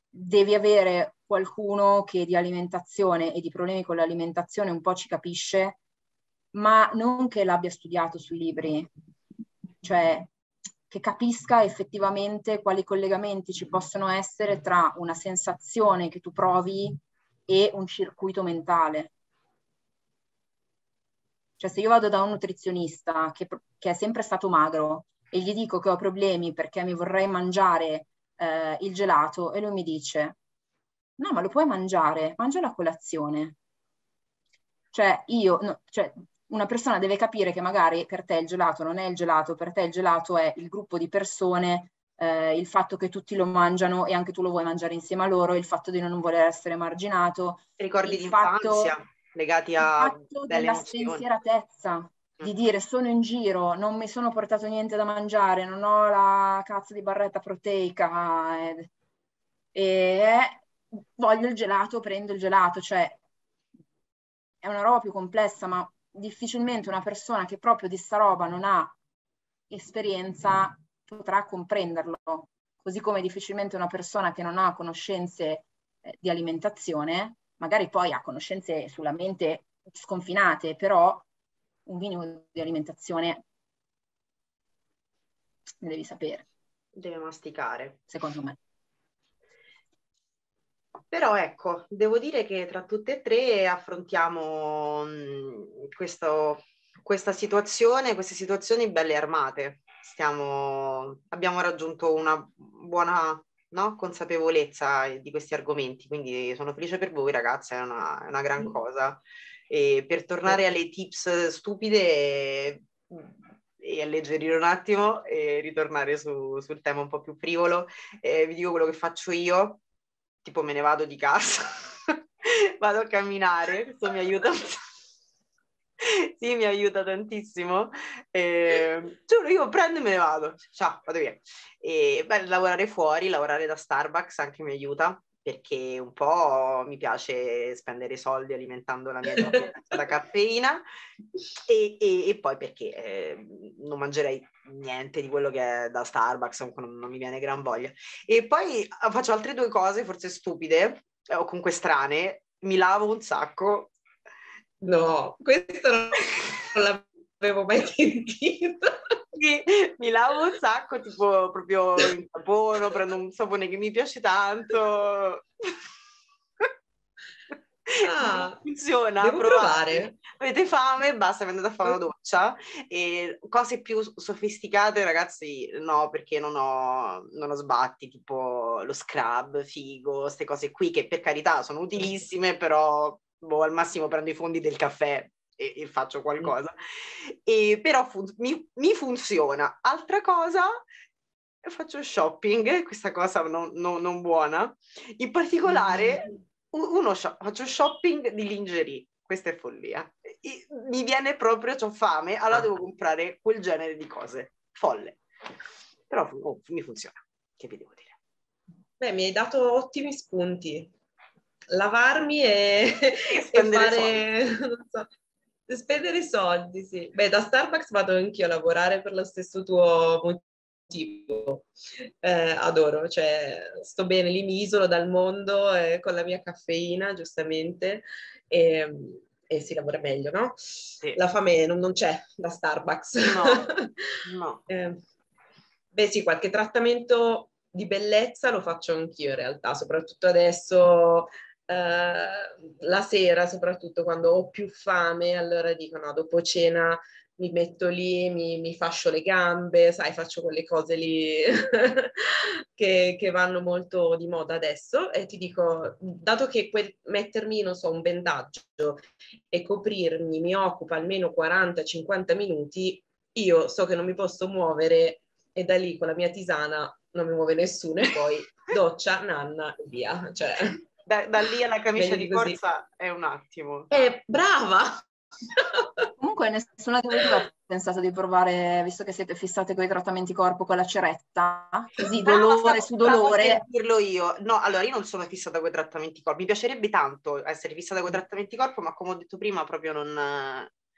devi avere qualcuno che di alimentazione e di problemi con l'alimentazione un po' ci capisce, ma non che l'abbia studiato sui libri, cioè che capisca effettivamente quali collegamenti ci possono essere tra una sensazione che tu provi e un circuito mentale. Cioè se io vado da un nutrizionista che, che è sempre stato magro e gli dico che ho problemi perché mi vorrei mangiare eh, il gelato e lui mi dice no ma lo puoi mangiare, mangia la colazione. Cioè io, no, cioè, una persona deve capire che magari per te il gelato non è il gelato, per te il gelato è il gruppo di persone, eh, il fatto che tutti lo mangiano e anche tu lo vuoi mangiare insieme a loro, il fatto di non voler essere marginato. Ricordi di infanzia? Fatto, legati a il fatto della emozioni. spensieratezza mm. di dire sono in giro, non mi sono portato niente da mangiare, non ho la cazzo di barretta proteica e, e voglio il gelato, prendo il gelato, cioè è una roba più complessa, ma difficilmente una persona che proprio di sta roba non ha esperienza potrà comprenderlo, così come difficilmente una persona che non ha conoscenze eh, di alimentazione magari poi ha conoscenze sulla mente sconfinate, però un minimo di alimentazione ne devi sapere. Deve masticare. Secondo me. Però ecco, devo dire che tra tutte e tre affrontiamo mh, mm, questo, questa situazione, queste situazioni belle armate. Stiamo, abbiamo raggiunto una buona no? consapevolezza di questi argomenti, quindi sono felice per voi ragazze, è una, è una gran mm. cosa. E per tornare alle tips stupide e, e alleggerire un attimo e ritornare su, sul tema un po' più frivolo, eh, vi dico quello che faccio io, tipo me ne vado di casa, vado a camminare, questo mi aiuta sì, mi aiuta tantissimo. Eh, giuro, io prendo e me ne vado. Ciao, vado via. E beh, lavorare fuori, lavorare da Starbucks anche mi aiuta perché un po' mi piace spendere soldi alimentando la mia da caffeina e, e, e, poi perché eh, non mangerei niente di quello che è da Starbucks, non, non mi viene gran voglia. E poi faccio altre due cose forse stupide eh, o comunque strane, mi lavo un sacco No, questo non l'avevo mai sentito. Sì, mi lavo un sacco, tipo proprio in sapone, prendo un sapone che mi piace tanto. Ah, funziona. Devo provare. Avete fame? Basta, vi andate a fare una doccia. E cose più sofisticate, ragazzi, no, perché non ho, non ho sbatti, tipo lo scrub, figo, queste cose qui, che per carità sono utilissime, però boh, al massimo prendo i fondi del caffè e, e faccio qualcosa. E, però fun- mi, mi, funziona. Altra cosa, faccio shopping, questa cosa non, non, non buona. In particolare, uno shop, faccio shopping di lingerie. Questa è follia. E, mi viene proprio, ho fame, allora devo comprare quel genere di cose. Folle. Però oh, mi funziona. Che vi devo dire? Beh, mi hai dato ottimi spunti lavarmi e, E e fare, non so, spendere soldi, sì. Beh, da Starbucks vado anch'io a lavorare per lo stesso tuo motivo. Eh, adoro, cioè sto bene lì, mi isolo dal mondo eh, con la mia caffeina, giustamente, e, e si lavora meglio, no? Sì. La fame non, non c'è da Starbucks. No, no. Eh, beh sì, qualche trattamento di bellezza lo faccio anch'io in realtà, soprattutto adesso eh, la sera, soprattutto quando ho più fame, allora dico no, dopo cena mi metto lì, mi, mi fascio le gambe, sai, faccio quelle cose lì che, che vanno molto di moda adesso e ti dico, dato che quel, mettermi, non so, un bendaggio e coprirmi mi occupa almeno 40-50 minuti, io so che non mi posso muovere e da lì con la mia tisana non mi muove nessuno e poi doccia, nanna e via. Cioè, Da, da lì alla camicia Vedi di così. forza è un attimo. eh, brava! Comunque nessuna di voi ha pensato di provare, visto che siete fissate con i trattamenti corpo con la ceretta, così dolore su dolore. per dirlo io. No, allora io non sono fissata con i trattamenti corpo. Mi piacerebbe tanto essere fissata con i trattamenti corpo, ma come ho detto prima, proprio non,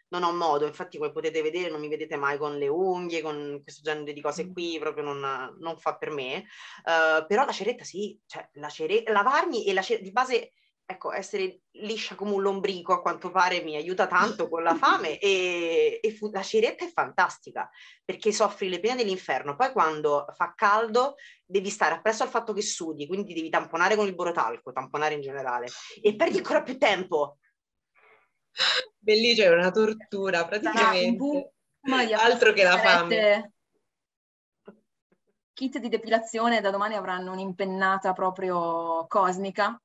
non ho modo. Infatti, come potete vedere, non mi vedete mai con le unghie, con questo genere di cose qui, proprio non, non fa per me. Eh, però la ceretta sì, cioè la cere- lavarmi e la ceretta di base. Ecco, essere liscia come un lombrico a quanto pare mi aiuta tanto con la fame e, e fu- la ceretta è fantastica perché soffri le pene dell'inferno. Poi quando fa caldo devi stare appresso al fatto che sudi, quindi devi tamponare con il borotalco, tamponare in generale, e perdi ancora più tempo. Bellissimo, è una tortura Sarà praticamente. di Altro che la fame. Kit di depilazione da domani avranno un'impennata proprio cosmica.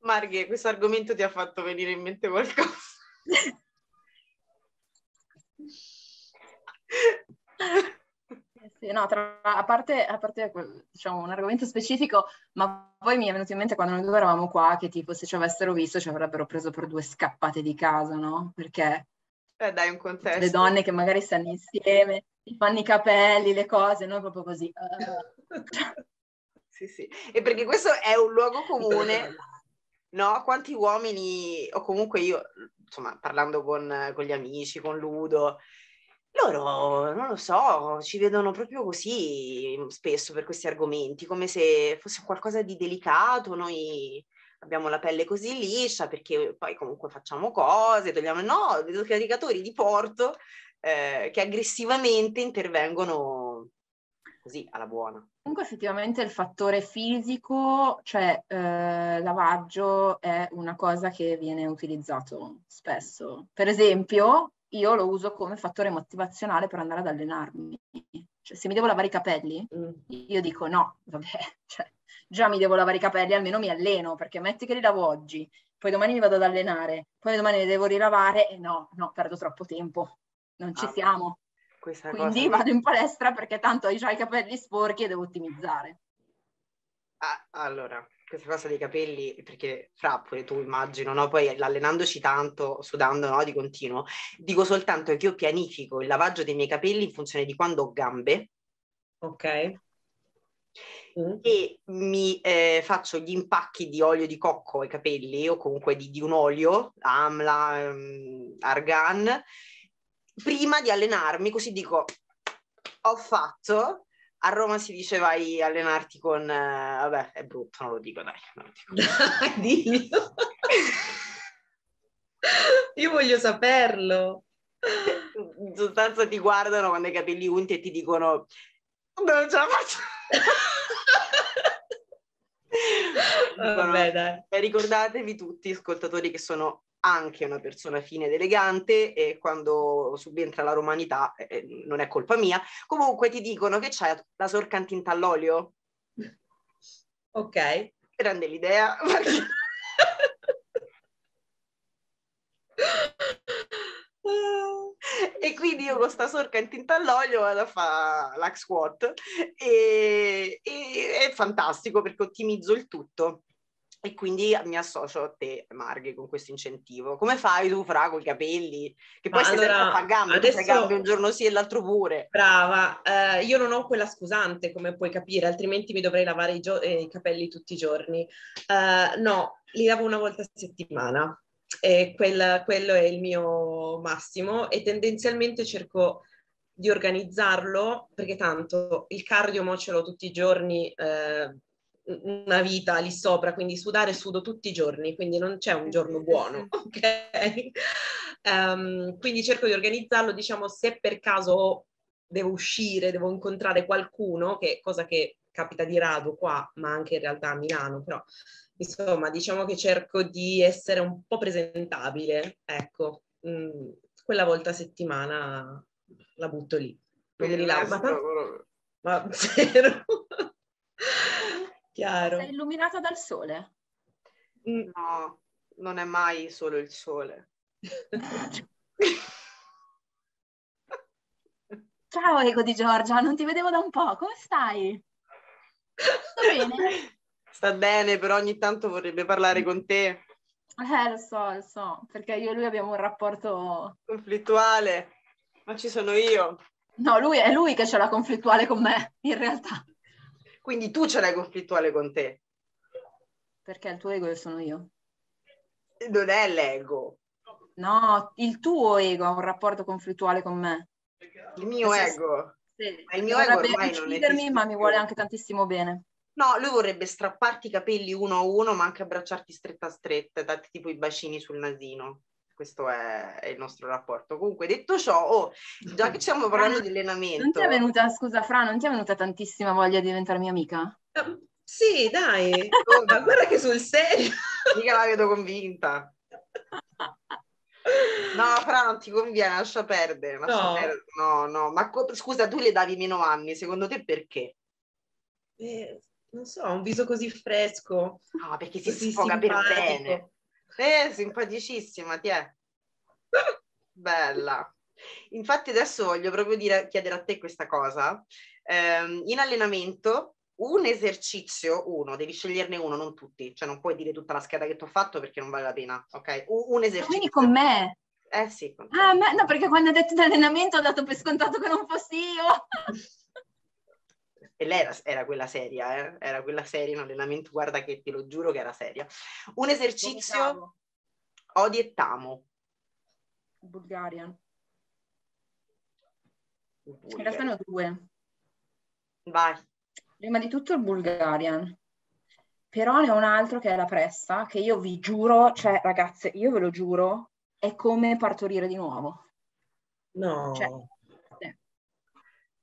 Marghe, questo argomento ti ha fatto venire in mente qualcosa? No, tra- a parte, a parte diciamo, un argomento specifico, ma poi mi è venuto in mente quando noi due eravamo qua che tipo se ci avessero visto ci avrebbero preso per due scappate di casa, no? Perché Eh, dai un contesto. le donne che magari stanno insieme, ti fanno i capelli, le cose, noi proprio così. eh. Sì, sì. E perché questo è un luogo comune, no? Quanti uomini, o comunque io, insomma, parlando con, con gli amici, con Ludo, loro, non lo so, ci vedono proprio così spesso per questi argomenti, come se fosse qualcosa di delicato, noi abbiamo la pelle così liscia perché poi comunque facciamo cose, togliamo, no, vedo caricatori di porto eh, che aggressivamente intervengono così alla buona. Comunque effettivamente il fattore fisico, cioè eh, lavaggio, è una cosa che viene utilizzato spesso. Per esempio, io lo uso come fattore motivazionale per andare ad allenarmi. Cioè, se mi devo lavare i capelli, Mm. io dico no, vabbè, cioè, già mi devo lavare i capelli, almeno mi alleno, perché metti che li lavo oggi, poi domani mi vado ad allenare, poi domani li devo rilavare e no, no, perdo troppo tempo. Non ci Ah, siamo. Quindi cosa... vado in palestra perché tanto ho già i capelli sporchi e devo ottimizzare. Ah, allora, questa cosa dei capelli, perché fra pure tu immagino, no? Poi allenandoci tanto, sudando, no? Di continuo, dico soltanto che io pianifico il lavaggio dei miei capelli in funzione di quando ho gambe Ok. Mm. e mi eh, faccio gli impacchi di olio di cocco ai capelli o comunque di, di un olio, Amla, ehm, Argan, prima di allenarmi, così dico, ho fatto. A Roma si dice vai a allenarti con, eh, vabbè, è brutto, non lo dico, dai, non lo dico. Dai, dillo. Io voglio saperlo. In sostanza ti guardano quando hai i capelli unti e ti dicono non ce la faccio. Vabbè, dai. Ricordatevi tutti, ascoltatori, che sono anche una persona fine ed elegante e quando subentra la romanità eh, non è colpa mia. Comunque ti dicono che c'è la sorcantinta all'olio. Ok. Grande l'idea. E quindi io con sta sorca in tinta all'olio vado a fare l'ax squat e, e- è fantastico perché ottimizzo il tutto. E quindi mi associo a te, Marghe, con questo incentivo. Come fai tu, Fra, con i capelli? Che poi allora, sei sempre a gambe, adesso... gambe un giorno sì e l'altro pure. Brava, uh, io non ho quella scusante, come puoi capire, altrimenti mi dovrei lavare i, gio- eh, i capelli tutti i giorni. Uh, no, li lavo una volta a settimana. E quel, quello è il mio massimo e tendenzialmente cerco di organizzarlo perché tanto il cardio mo ce l'ho tutti i giorni eh, una vita lì sopra, quindi sudare sudo tutti i giorni, quindi non c'è un giorno buono, ok? Um, quindi cerco di organizzarlo, diciamo, se per caso devo uscire, devo incontrare qualcuno, che cosa che capita di rado qua, ma anche in realtà a Milano, però insomma, diciamo che cerco di essere un po' presentabile, ecco, mm, quella volta a settimana la butto lì. Non mi lavo, ma, ma zero. Chiaro. Sei illuminata dal sole? Mm. No, non è mai solo il sole. Ciao Ego di Giorgia, non ti vedevo da un po', come stai? Sto bene? Sta bene, però ogni tanto vorrebbe parlare con te. Eh, lo so, lo so, perché io e lui abbiamo un rapporto... Conflittuale, ma ci sono io. No, lui è lui che ce l'ha conflittuale con me, in realtà. Quindi tu ce l'hai conflittuale con te. Perché il tuo ego sono io. Non è l'ego. No, il tuo ego ha un rapporto conflittuale con me. Il mio Se ego. Sì, il mio ego ormai uccidermi, ma mi vuole anche tantissimo bene. No, lui vorrebbe strapparti i capelli uno a uno, ma anche abbracciarti stretta a stretta, darti tipo i bacini sul nasino. Questo è, è il nostro rapporto. Comunque, detto ciò, oh, già che stiamo parlando di allenamento... Non ti è venuta, scusa Fra, non ti è venuta tantissima voglia di diventare mia amica? Uh, sì, dai, ma guarda che sul serio... Mica la vedo convinta. No, Fra, non ti conviene, lascia perdere. Lascia no. perdere. no, no. Ma co- scusa, tu le davi meno anni, secondo te perché? Eh, non so, un viso così fresco. No, perché si sfoga per bene. Eh, simpaticissima, ti è. Bella. Infatti adesso voglio proprio dire, chiedere a te questa cosa. Eh, in allenamento un esercizio, uno, devi sceglierne uno, non tutti, cioè non puoi dire tutta la scheda che ti ho fatto perché non vale la pena, ok? Un, esercizio. Quindi con me? Eh sì. Ah, me, no, perché quando hai detto di allenamento ho dato per scontato che non fossi io. e lei era, era quella seria, eh? era quella seria in allenamento, guarda che te lo giuro che era seria. Un esercizio Odi e Tamo. Bulgarian. Bulgarian. In realtà ne ho due. Vai. Prima di tutto il Bulgarian. Però ne ho un altro che è la pressa, che io vi giuro, cioè ragazze, io ve lo giuro, è come partorire di nuovo. No. Cioè,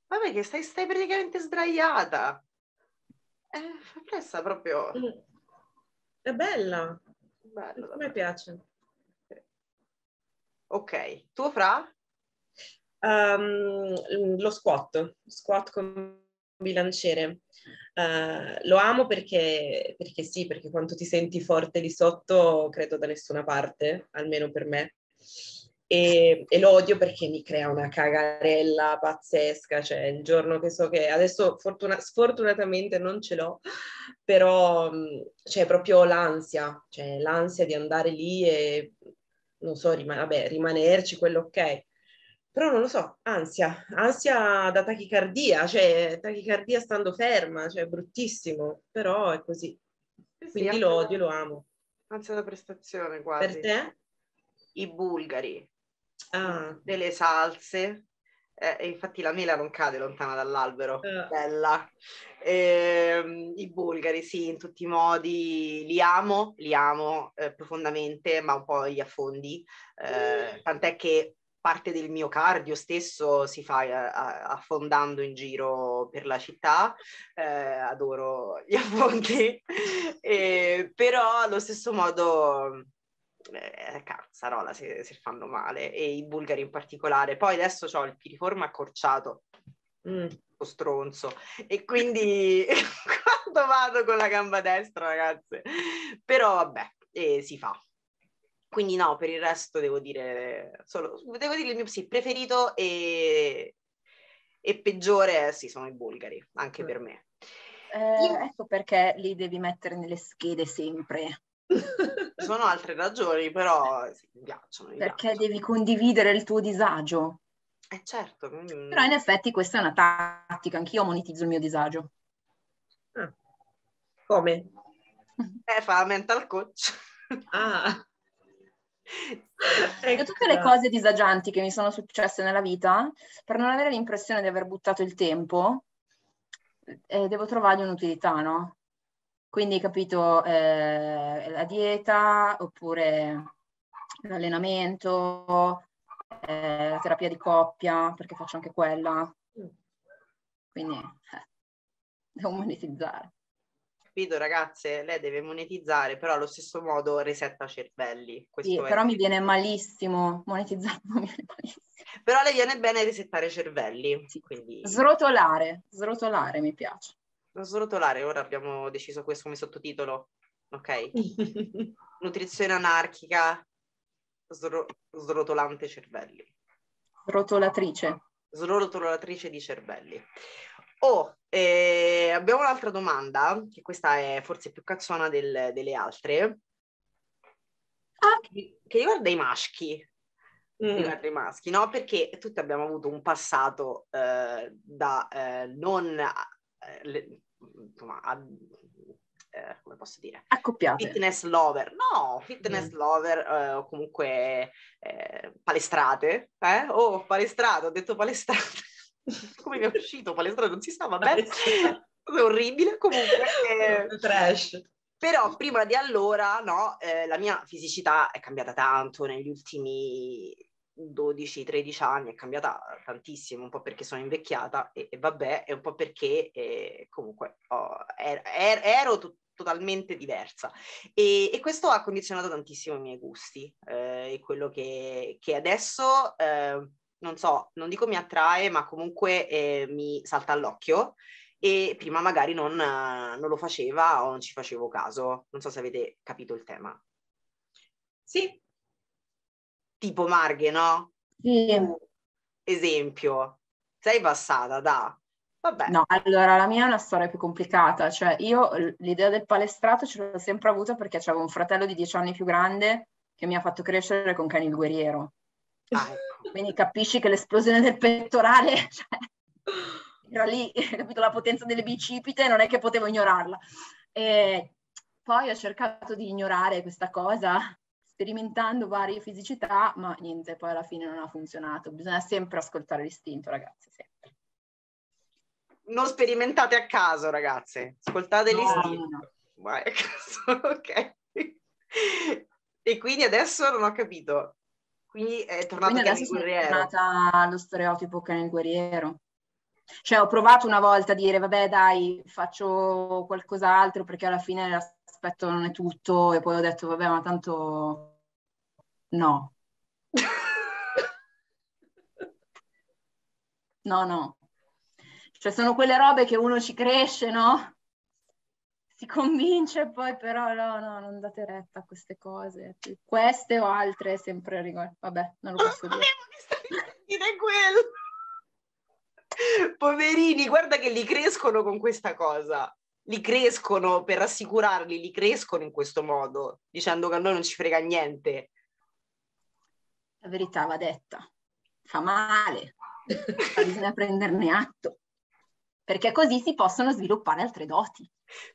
Vabbè che stai, stai praticamente sdraiata. Eh, pressa proprio. Mm. È bella. Bello, a me piace. Ok, tuo fra? Um, lo squat, squat con bilanciere. Uh, lo amo perché, perché sì, perché quando ti senti forte di sotto, credo da nessuna parte, almeno per me e, e, lo odio perché mi crea una cagarella pazzesca, cioè il giorno che so che adesso fortuna, sfortunatamente non ce l'ho, però c'è proprio l'ansia, cioè l'ansia di andare lì e non so, rim- vabbè, rimanerci, quello ok. Però non lo so, ansia, ansia da tachicardia, cioè tachicardia stando ferma, cioè bruttissimo, però è così. Quindi sì, lo odio, lo amo. Ansia da prestazione quasi. Per te? I bulgari ah. delle salse. Eh, infatti la mela non cade lontana dall'albero, uh. bella. Eh, I bulgari, sì, in tutti i modi li amo, li amo eh, profondamente, ma un po' gli affondi. Mm. Tant'è che parte del mio cardio stesso si fa eh, affondando in giro per la città, eh, adoro gli affondi, eh, però allo stesso modo eh, cazzarola se, se, fanno male e i bulgari in particolare. Poi adesso ho il piriforme accorciato, mm. stronzo, e quindi quando vado con la gamba destra, ragazze, però vabbè, eh, si fa. Quindi no, per il resto devo dire, solo, devo dire il mio sì, preferito e, e peggiore, sì, sono i bulgari, anche mm. per me. Eh, ecco perché li devi mettere nelle schede sempre. Ci sono altre ragioni, però sì, mi piacciono. Mi perché piacciono. devi condividere il tuo disagio. Eh certo. mm. Però in effetti questa è una tattica, anch'io monetizzo il mio disagio. Ah. Come? Eh, fa la mental coach. Ah. E tutte le Ecco. cose disagianti che mi sono successe nella vita, per non avere l'impressione di aver buttato il tempo, eh, devo trovargli un'utilità, no? Quindi, capito, eh, la dieta, oppure l'allenamento, eh, la terapia di coppia, perché faccio anche quella. Quindi, eh, devo monetizzare. Capito, ragazze? Lei deve monetizzare, però allo stesso modo resetta cervelli. Questo Sì, però mi viene malissimo, monetizzare mi viene malissimo. Però le viene bene resettare cervelli. Sì. Quindi Srotolare, srotolare mi piace. Srotolare, ora abbiamo deciso questo come sottotitolo. Ok? Nutrizione anarchica, sro- srotolante cervelli. Rotolatrice. Srotolatrice di cervelli. Oh, eh, abbiamo un'altra domanda, che questa è forse più cazzona del- delle altre, Ah, che che riguarda i maschi. Mm. riguarda i maschi, no? Perché tutti abbiamo avuto un passato eh, da eh, non, eh, le- insomma, a- eh, come posso dire, accoppiate. fitness lover, no, fitness Mm. lover eh, o comunque eh, palestrate, eh? Oh, palestrato, ho detto palestrate. Come mi è uscito palestrato? Non si sa, vabbè. È orribile, comunque. eh, Trash. però prima di allora, no, eh, la mia fisicità è cambiata tanto negli ultimi 12-13 anni, è cambiata tantissimo, un po' perché sono invecchiata e, e vabbè, e un po' perché eh, comunque ho- er- er- ero to- totalmente diversa. E, e questo ha condizionato tantissimo i miei gusti eh, e quello che, che adesso, eh, non so, non dico mi attrae, ma comunque eh, mi salta all'occhio e prima magari non, non lo faceva o non ci facevo caso. Non so se avete capito il tema. Sì, Tipo Marghe, no? Sì. Esempio, sei passata da... Vabbè, No, allora la mia è una storia più complicata, cioè io l'idea del palestrato ce l'ho sempre avuta perché avevo un fratello di dieci anni più grande che mi ha fatto crescere con Cani il Guerriero. ah, ecco. Quindi capisci che l'esplosione del pettorale cioè, era lì, capito, la potenza delle bicipite, non è che potevo ignorarla. E poi ho cercato di ignorare questa cosa sperimentando varie fisicità, ma niente, poi alla fine non ha funzionato. Bisogna sempre ascoltare l'istinto, ragazzi, sempre. Non sperimentate a caso, ragazze. Ascoltate No, l'istinto. no. Vai a caso, ok. E quindi adesso non ho capito. Quindi è tornato Quindi adesso sono tornata allo stereotipo cane il guerriero. Cioè ho provato una volta a dire vabbè dai faccio qualcos'altro perché alla fine l'aspetto non è tutto e poi ho detto vabbè ma tanto no, no no. Cioè sono quelle robe che uno ci cresce, no? Si convince poi però no, no, non date retta a queste cose. Queste o altre sempre riguardo. Vabbè, non lo posso dire. Dire quello. Poverini, guarda che li crescono con questa cosa. Li crescono per rassicurarli, li crescono in questo modo, dicendo che a noi non ci frega niente. La verità va detta, fa male, ma bisogna prenderne atto, perché così si possono sviluppare altre doti.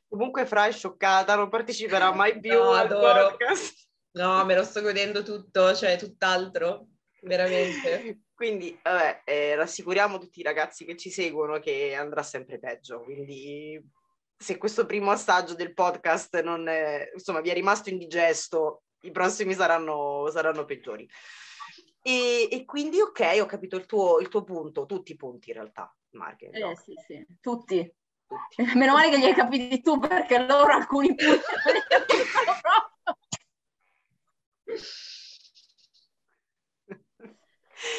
Comunque Fra è scioccata, non parteciperà mai più No, al adoro. podcast. No, me lo sto godendo tutto, cioè tutt'altro, veramente. Quindi, vabbè, eh, rassicuriamo tutti i ragazzi che ci seguono che andrà sempre peggio. Quindi, se questo primo assaggio del podcast non è, insomma, vi è rimasto indigesto, i prossimi saranno, saranno peggiori. E, e quindi, ok, ho capito il tuo, il tuo punto, tutti i punti in realtà, no? Eh sì, sì, tutti. Tutti. Meno male che li hai capiti tu, perché loro alcuni punti li proprio.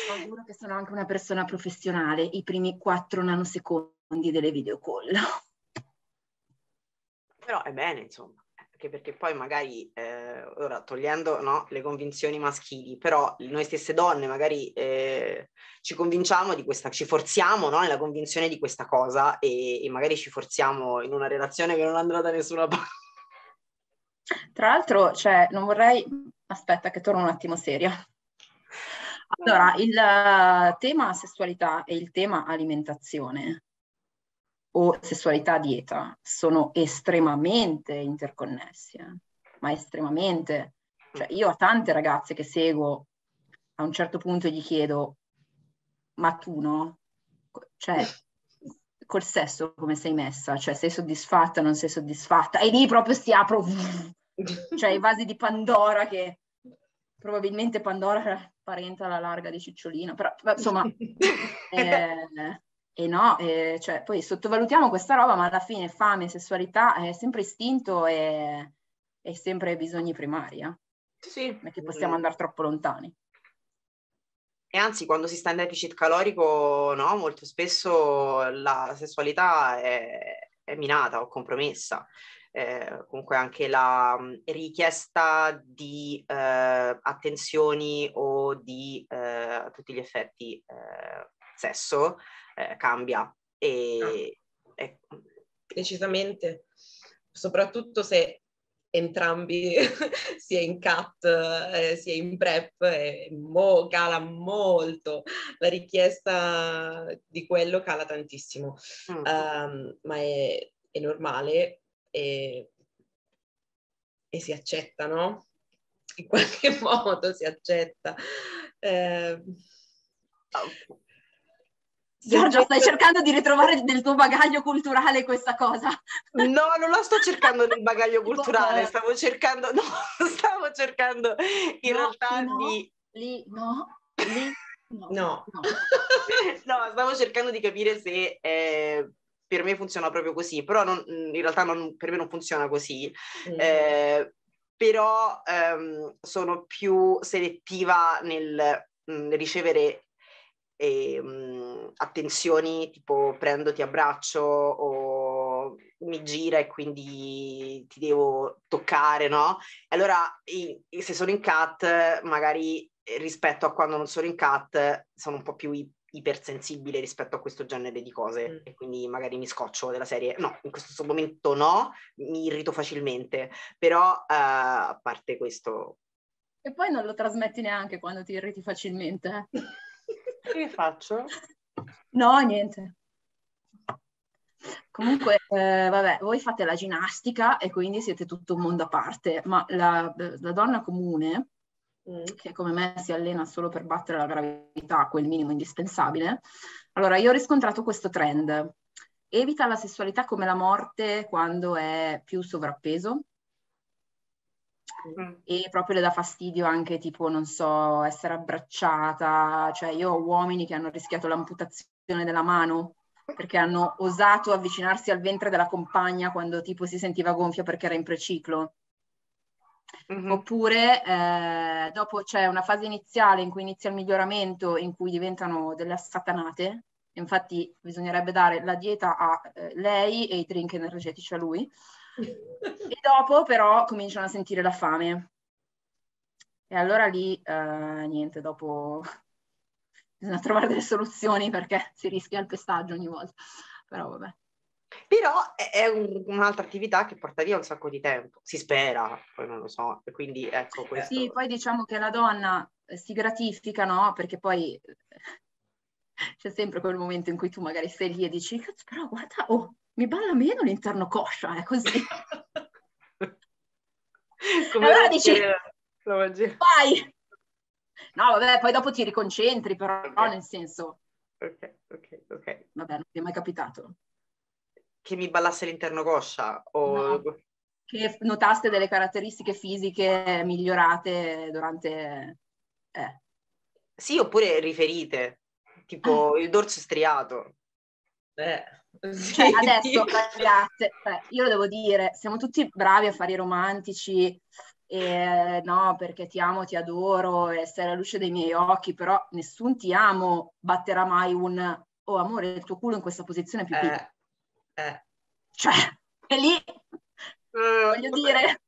Auguro che sono anche una persona professionale, i primi 4 nanosecondi delle video call. Però è bene, insomma, anche perché poi magari, eh, ora togliendo no, le convinzioni maschili, però noi stesse donne magari eh, ci convinciamo di questa, ci forziamo no, nella convinzione di questa cosa e, e, magari ci forziamo in una relazione che non andrà da nessuna parte. Tra l'altro, cioè, non vorrei... Aspetta che torno un attimo seria. Allora, il tema sessualità e il tema alimentazione o sessualità dieta sono estremamente interconnessi, eh? ma estremamente. Cioè, io ho tante ragazze che seguo, a un certo punto gli chiedo, ma tu no? Cioè, col sesso come sei messa? Cioè, sei soddisfatta, non sei soddisfatta? E lì proprio si apro, cioè i vasi di Pandora che probabilmente Pandora parente alla larga di Cicciolina, però insomma... eh, e no, eh, cioè, poi sottovalutiamo questa roba, ma alla fine fame, sessualità è sempre istinto e, è sempre bisogni primari. Eh? Sì. Non è che possiamo mm. andare troppo lontani. E anzi, quando si sta in deficit calorico, no, molto spesso la sessualità è, è minata o compromessa. Eh, comunque anche la mm, richiesta di eh, attenzioni o di eh, a tutti gli effetti eh, sesso eh, cambia. E, no. e... Decisamente, soprattutto se entrambi sia in cut eh, sia in prep eh, mo, cala molto la richiesta di quello cala tantissimo mm. um, ma è, è normale e, e, si accetta no? in qualche modo si accetta eh, Giorgio, stai cercando di ritrovare nel tuo bagaglio culturale questa cosa? No, non lo sto cercando nel bagaglio culturale, stavo cercando, no, stavo cercando in no, realtà no, di... Lì, no, lì, no. No, no stavo cercando di capire se eh, per me funziona proprio così, però non, in realtà non, per me non funziona così. Mm. Eh, però ehm, sono più selettiva nel mh, mm, ricevere e, mh, attenzioni tipo prendo ti abbraccio o mi gira e quindi ti devo toccare, no? E allora i, se sono in cat, magari rispetto a quando non sono in cat, sono un po' più ipersensibile rispetto a questo genere di cose mm. e quindi magari mi scoccio della serie. No, in questo momento no, mi irrito facilmente, però uh, a parte questo... E poi non lo trasmetti neanche quando ti irriti facilmente. Che faccio? No, niente. Comunque, eh, vabbè, voi fate la ginnastica e quindi siete tutto un mondo a parte, ma la, la donna comune, mm. che come me si allena solo per battere la gravità, quel minimo indispensabile, allora io ho riscontrato questo trend. Evita la sessualità come la morte quando è più sovrappeso, mm. e proprio le dà fastidio anche tipo, non so, essere abbracciata, cioè io ho uomini che hanno rischiato l'amputazione della mano perché hanno osato avvicinarsi al ventre della compagna quando tipo si sentiva gonfia perché era in preciclo. Mm-hmm. Oppure eh, dopo c'è una fase iniziale in cui inizia il miglioramento, in cui diventano delle assatanate. Infatti bisognerebbe dare la dieta a eh, lei e i drink energetici a lui e dopo però cominciano a sentire la fame. E allora lì, eh, niente, dopo bisogna trovare delle soluzioni perché si rischia il pestaggio ogni volta. Però vabbè. Però è un, un'altra attività che porta via un sacco di tempo, si spera, poi non lo so, quindi ecco questo. Sì, poi diciamo che la donna eh, si gratifica, no? Perché poi c'è sempre quel momento in cui tu magari sei lì e dici, cazzo, però guarda, oh, mi balla meno l'interno coscia, è così. Come allora dici, vai! No, vabbè, poi dopo ti ricconcentri, però okay. nel senso... Ok, ok, ok. Vabbè, non ti è mai capitato. Che mi ballasse l'interno coscia? O... No, che notaste delle caratteristiche fisiche migliorate durante... Eh. Sì, oppure riferite, tipo il dorso striato. Eh. Cioè, adesso, ragazze, cioè, io lo devo dire, siamo tutti bravi a fare i romantici, e, no, perché ti amo, ti adoro, e sei la luce dei miei occhi, però nessun ti amo batterà mai un oh amore, il tuo culo in questa posizione è più piccola. Eh, eh. Cioè, è lì, uh, voglio dire,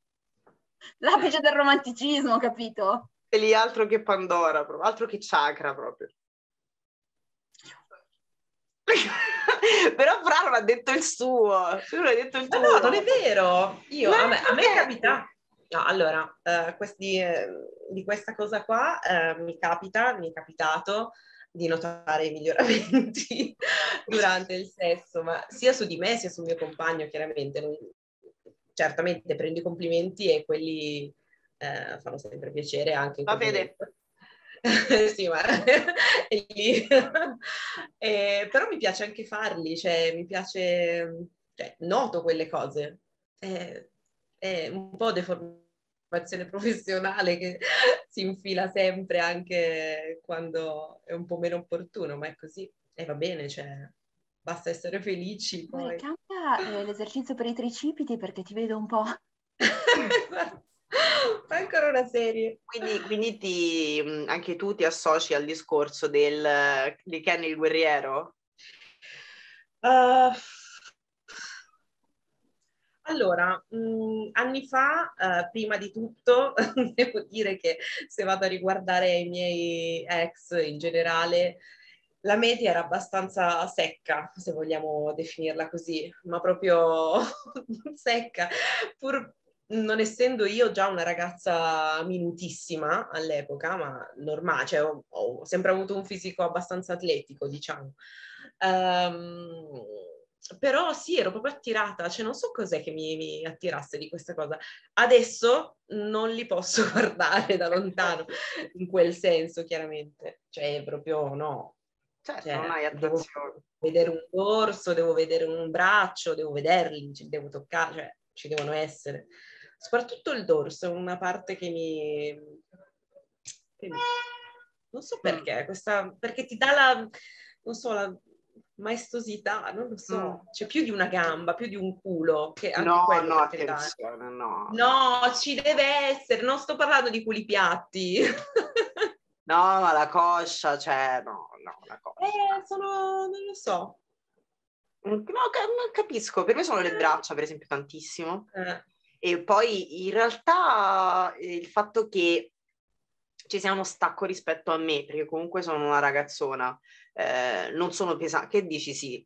L'apice del romanticismo, capito? E lì altro che Pandora, altro che chakra proprio. Però Fra non ha detto il suo. Tu non hai detto il tuo. no, non è vero. Io, a me, a me capita... No, allora, uh, questi, uh, di questa cosa qua uh, mi capita, mi è capitato di notare i miglioramenti durante il sesso, ma sia su di me sia sul mio compagno, chiaramente. Non, certamente prendo i complimenti e quelli eh, fanno sempre piacere anche Va bene. sì, ma è lì. eh, però mi piace anche farli, cioè mi piace, cioè, noto quelle cose. È, è un po' deformazione professionale che si infila sempre anche quando è un po' meno opportuno, ma è così e va bene, cioè basta essere felici. Poi. Cambia eh, l'esercizio per i tricipiti perché ti vedo un po'. Fai ancora una serie. Quindi, quindi ti, mm, anche tu ti associ al discorso del, di Ken il guerriero? Uh, allora, mh, mm, anni fa, uh, prima di tutto, devo dire che se vado a riguardare i miei ex in generale, la media era abbastanza secca, se vogliamo definirla così, ma proprio secca, pur non essendo io già una ragazza minutissima all'epoca, ma normale, cioè ho, ho sempre avuto un fisico abbastanza atletico, diciamo. Um, però sì, ero proprio attirata, cioè non so cos'è che mi, mi, attirasse di questa cosa. Adesso non li posso guardare da lontano, in quel senso, chiaramente. Cioè, proprio no. Certo, cioè, non hai attenzione. Devo vedere un dorso, devo vedere un braccio, devo vederli, devo toccare, cioè ci devono essere soprattutto il dorso è una parte che mi... Che mi... non so perché, questa, perché ti dà la, non so, la maestosità, non lo so, mm. c'è più di una gamba, più di un culo. Che anche no, no, attenzione, no. No, ci deve essere, non sto parlando di culi piatti. no, ma la coscia, cioè, no, no, la coscia. Eh, sono, non lo so. No, capisco, per me sono le braccia, per esempio, tantissimo. Eh. E poi in realtà eh, il fatto che ci sia uno stacco rispetto a me, perché comunque sono una ragazzona, eh, non sono pesante. Che dici sì?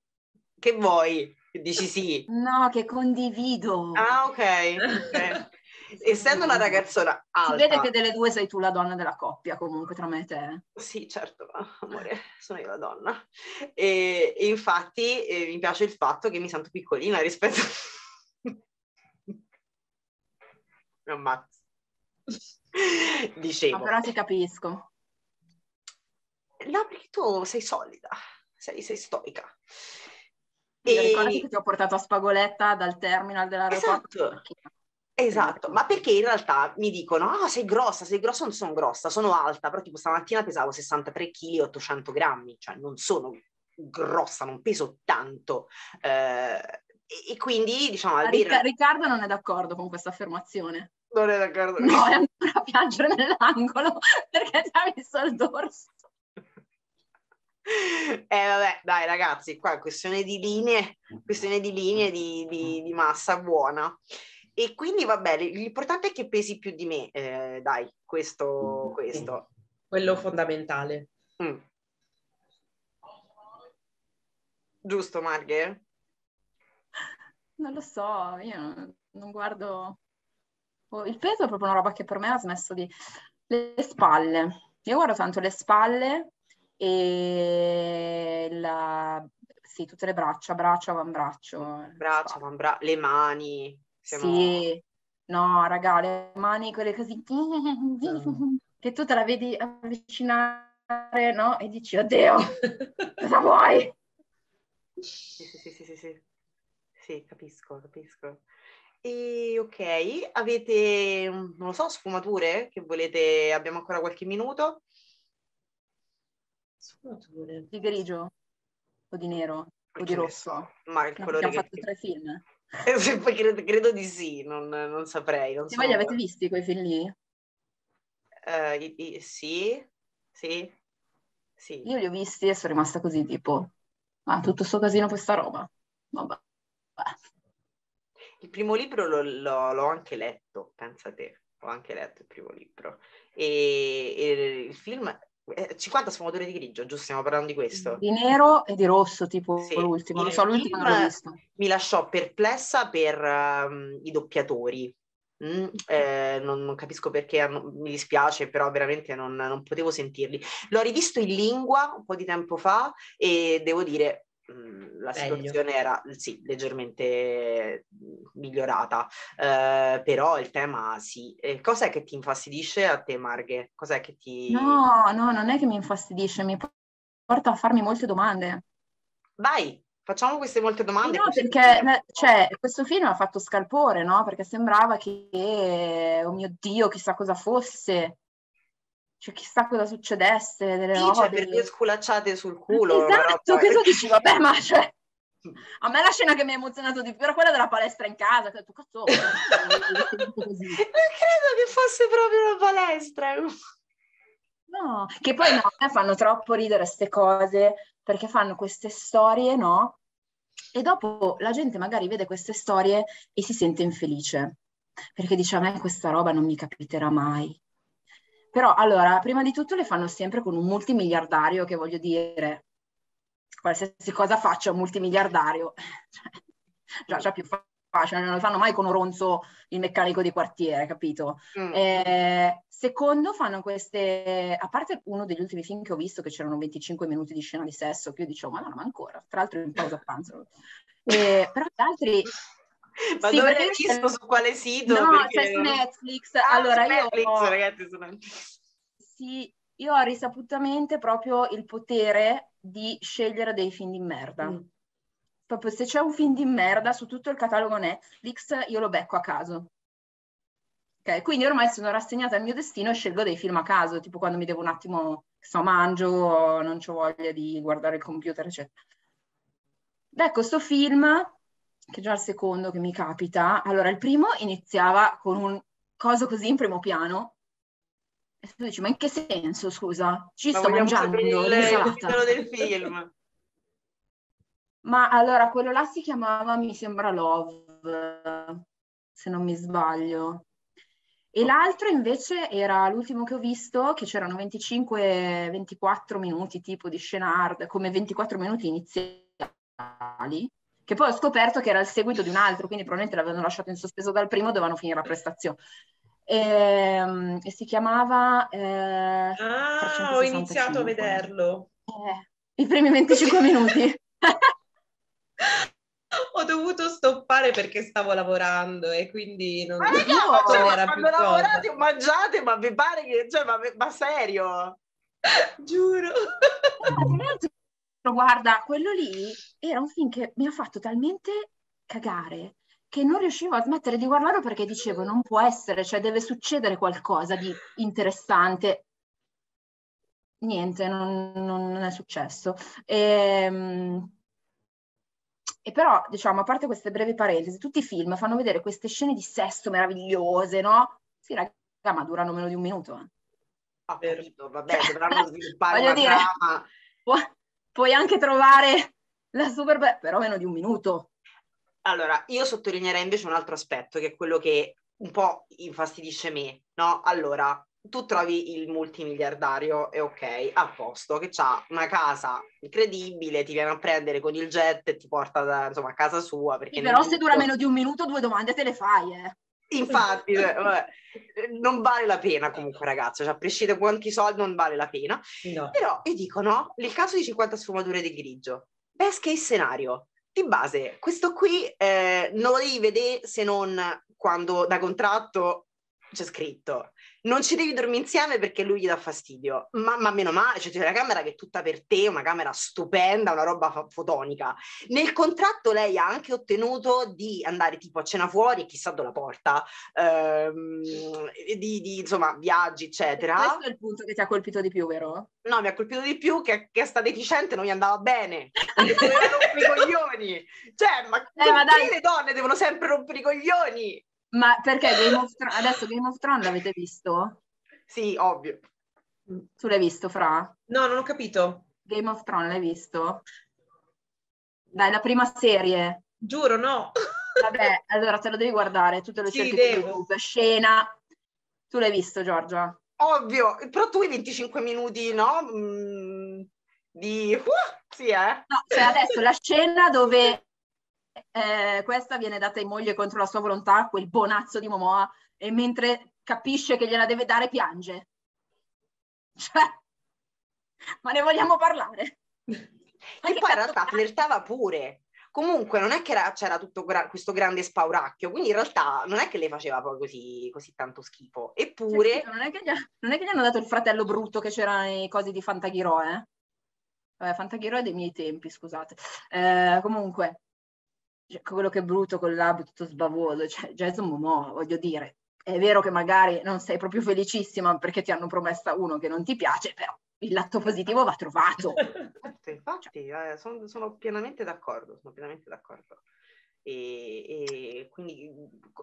Che vuoi? Dici sì? No, che condivido. Ah, ok. okay. Essendo una ragazzona alta... Si vede che delle due sei tu la donna della coppia, comunque, tra me e te. Sì, certo, amore, sono io la donna. E, e infatti eh, mi piace il fatto che mi sento piccolina rispetto... mi ammazzo. Dicevo. Ma però ti capisco. No, perché tu sei solida, sei, sei stoica. E... Ricordati che ti ho portato a Spagoletta dal terminal dell'aeroporto. Esatto. Esatto, ma perché in realtà mi dicono, ah, oh, sei grossa, sei grossa, non sono grossa, sono alta, però tipo stamattina pesavo 63 kg e 800 grammi, cioè non sono grossa, non peso tanto. Eh, e, quindi, diciamo, Ricca- Riccardo non è d'accordo con questa affermazione. Non è d'accordo. No, è ancora a piangere nell'angolo perché ti ha visto il dorso. Eh vabbè, dai ragazzi, qua è questione di linee, questione di linee di, di, di massa buona. E quindi vabbè, l'importante è che pesi più di me, eh, dai, questo, questo. Quello fondamentale. Mm. Giusto, Marghe? Non lo so, io non guardo... Il peso è proprio una roba che per me ha smesso di... Le spalle. Io guardo tanto le spalle e la... sì, tutte le braccia, braccia, avambraccio. Braccia, avambraccio, le mani. Siamo... Sì, no, raga, le mani quelle così... Che tu te la vedi avvicinare, no? E dici, oddio, cosa vuoi? Sì, sì, sì, sì, sì sì, capisco, capisco. E ok, avete, non lo so, sfumature che volete, abbiamo ancora qualche minuto? Sfumature. Di grigio o di nero o di rosso? So. Ma il no, colore abbiamo che... fatto tre film. credo, credo, di sì, non, non saprei. Non so. Voi li avete visti quei film lì? Uh, i, i, sì, sì, sì. Io li ho visti e sono rimasta così tipo, ah, tutto sto casino questa roba. Vabbè. Il primo libro lo, lo, l'ho anche letto, pensa te. ho anche letto il primo libro. E, e il film 50 eh, sfumature di grigio, giusto? Stiamo parlando di questo. Di nero e di rosso, tipo sì. l'ultimo. Non so, l'ultimo non l'ho visto. Mi lasciò perplessa per um, i doppiatori. Mm, eh, non, non, capisco perché, mi dispiace, però veramente non, non, potevo sentirli. L'ho rivisto in lingua un po' di tempo fa e devo dire, Mm, la Meglio. situazione era sì, leggermente migliorata, eh, però il tema sì. Eh, cos'è che ti infastidisce a te, Marghe? Cos'è che ti... No, no, non è che mi infastidisce, mi porta a farmi molte domande. Vai, facciamo queste molte domande. No, perché cioè, questo film ha fatto scalpore, no? Perché sembrava che, oh mio Dio, chissà cosa fosse cioè chissà cosa succedesse, delle sì. Cioè, per due sculacciate sul culo. Esatto, che tu dici, vabbè, ma cioè... A me la scena che mi ha emozionato di più era quella della palestra in casa, che tu cazzo... non credo che fosse proprio una palestra. No, che poi no, a me fanno troppo ridere queste cose, perché fanno queste storie, no? E dopo la gente magari vede queste storie e si sente infelice, perché dice a me questa roba non mi capiterà mai però allora, prima di tutto le fanno sempre con un multimiliardario che voglio dire, qualsiasi cosa faccia un multimiliardario, già, già più facile, non lo fanno mai con Oronzo, il meccanico di quartiere, capito? Mm. Eh, secondo, fanno queste, a parte uno degli ultimi film che ho visto che c'erano 25 minuti di scena di sesso, che io dicevo, ma no, ma ancora, tra l'altro in pausa pranzo. Eh, però gli altri ma sì, dove visto? Su quale sito? No, perché... c'è su Netflix. Ah, allora, su Netflix, io... ragazzi, su Netflix. Sì, io ho risaputamente proprio il potere di scegliere dei film di merda. Mm. Proprio se c'è un film di merda su tutto il catalogo Netflix, io lo becco a caso. Ok, quindi ormai sono rassegnata al mio destino e scelgo dei film a caso, tipo quando mi devo un attimo, so, mangio, non ho voglia di guardare il computer, eccetera. Ecco, sto film che già il secondo che mi capita. Allora, il primo iniziava con un coso così in primo piano. E tu dici, ma in che senso, scusa? Ci ma sto mangiando il, il titolo del film. ma allora, quello là si chiamava, mi sembra, Love, se non mi sbaglio. E l'altro invece era l'ultimo che ho visto, che c'erano 25-24 minuti tipo di scena hard, come 24 minuti iniziali, che poi ho scoperto che era il seguito di un altro, quindi probabilmente l'avevano lasciato in sospeso dal primo, dovevano finire la prestazione. E, ehm, e si chiamava... Eh, ah, ho iniziato a vederlo. Eh, I primi 25 minuti. ho dovuto stoppare perché stavo lavorando e quindi non, ma cioè, era quando più lavorate o mangiate ma vi pare che cioè ma, ma serio giuro guarda, quello lì era un film che mi ha fatto talmente cagare che non riuscivo a smettere di guardarlo perché dicevo non può essere, cioè deve succedere qualcosa di interessante. Niente, non, non è successo. E, ehm, e però, diciamo, a parte queste brevi parentesi, tutti i film fanno vedere queste scene di sesso meravigliose, no? Sì, raga, ma durano meno di un minuto. Eh. Capito, vabbè, dovranno sviluppare una dire, trama puoi anche trovare la super, però meno di un minuto. Allora, io sottolineerei invece un altro aspetto, che è quello che un po' infastidisce me, no? Allora, tu trovi il multimiliardario e ok, a posto, che ha una casa incredibile, ti viene a prendere con il jet e ti porta da, insomma, a casa sua. Sì, però se dura meno di un minuto, due domande te le fai, eh. Infatti, vabbè, non vale la pena comunque ragazzi, cioè, a prescindere da quanti soldi non vale la pena. No. Però io dico no, nel caso di 50 sfumature di grigio, best case scenario, di base, questo qui eh, non lo devi vedere se non quando da contratto c'è scritto non ci devi dormire insieme perché lui gli dà fastidio, ma, ma meno male, c'è cioè, una camera che è tutta per te, una camera stupenda, una roba fa- fotonica. Nel contratto lei ha anche ottenuto di andare tipo a cena fuori, chissà dove la porta, ehm, di, di, insomma viaggi, eccetera. Questo è il punto che ti ha colpito di più, vero? No, mi ha colpito di più che, che sta deficiente non gli andava bene, rompere i coglioni. Cioè, ma, eh, ma dai. le donne devono sempre rompere i coglioni. Ma perché Game of Thrones, adesso Game of Thrones l'avete visto? Sì, ovvio. Tu l'hai visto, Fra? No, non ho capito. Game of Thrones l'hai visto? Dai, la prima serie. Giuro, no. Vabbè, allora te lo devi guardare, tu te lo sì, cerchi devo. su YouTube, scena, Tu l'hai visto, Giorgia? Ovvio, però tu hai 25 minuti, no? Mm, di... Uh, sì, eh? No, cioè adesso la scena dove eh, questa viene data in moglie contro la sua volontà, quel bonazzo di Momoa, e mentre capisce che gliela deve dare piange. Cioè, ma ne vogliamo parlare? E poi in realtà flirtava pure. Comunque non è che era, c'era tutto gra- questo grande spauracchio, quindi in realtà non è che le faceva poi così, così tanto schifo. Eppure... Cioè, non, è ha, non, è che gli hanno dato il fratello brutto che c'era nei cosi di Fantaghiro, eh? Vabbè, Fantaghiro è dei miei tempi, scusate. Eh, comunque, cioè, quello che è brutto con il labbro tutto sbavoso, cioè Jason Momoa, voglio dire, è vero che magari non sei proprio felicissima perché ti hanno promessa uno che non ti piace, però il lato positivo va trovato. Infatti, infatti eh, sono, sono, pienamente d'accordo, sono pienamente d'accordo. E, e, quindi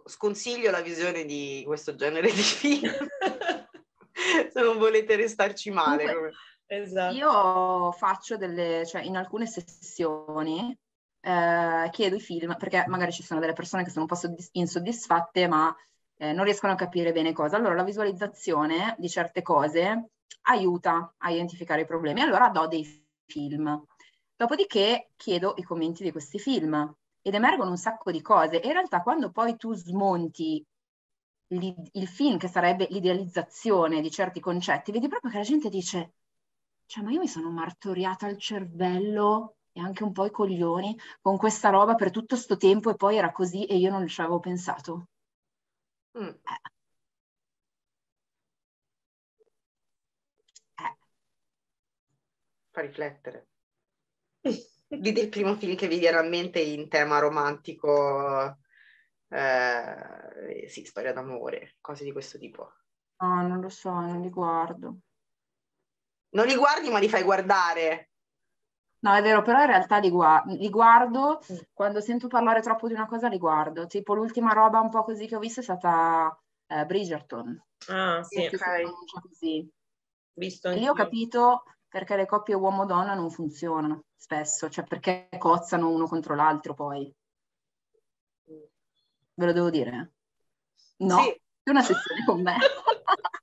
sconsiglio la visione di questo genere di film se non volete restarci male. Comunque, esatto. Io faccio delle, cioè in alcune sessioni eh, chiedo i film, perché magari ci sono delle persone che sono un po' soddisf- insoddisfatte, ma eh, non riescono a capire bene cosa. Allora la visualizzazione di certe cose aiuta a identificare i problemi. Allora do dei film. Dopodiché chiedo i commenti di questi film ed emergono un sacco di cose. In realtà quando poi tu smonti il film, che sarebbe l'idealizzazione di certi concetti, vedi proprio che la gente dice, cioè ma io mi sono martoriata il cervello e anche un po' i coglioni con questa roba per tutto sto tempo e poi era così e io non ci avevo pensato. Mm. Eh. Eh. Fa riflettere. Vedi il primo film che vi viene a mente in tema romantico, eh, sì, storia d'amore, cose di questo tipo. No, non lo so, non li guardo. Non li guardi, ma li fai guardare. No, è vero, però in realtà li, gua- li, guardo, mm. quando sento parlare troppo di una cosa li guardo. Tipo l'ultima roba un po' così che ho visto è stata eh, Bridgerton. Ah, sì, ok. Così. Visto e io ho capito perché le coppie uomo-donna non funzionano spesso, cioè perché cozzano uno contro l'altro poi. Ve lo devo dire? No, sì. è una sessione con me.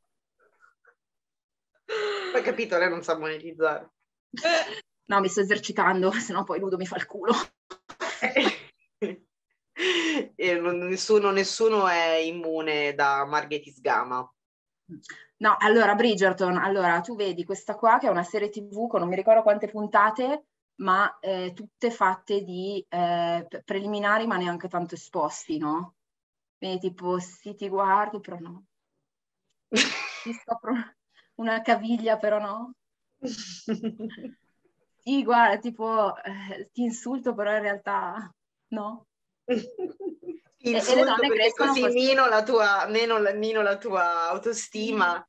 Hai capito, lei non sa monetizzare. No, mi sto esercitando, sennò poi Ludo mi fa il culo. e non, nessuno, nessuno, è immune da Marghetis Gama. No, allora Bridgerton, allora tu vedi questa qua che è una serie tv con non mi ricordo quante puntate, ma eh, tutte fatte di eh, preliminari ma neanche tanto esposti, no? Quindi tipo sì ti guardo però no. Ti scopro una caviglia però no. sì, guarda, tipo, eh, ti insulto, però in realtà no. Ti insulto e, crescono così così. Mino la tua, meno, mino la tua autostima.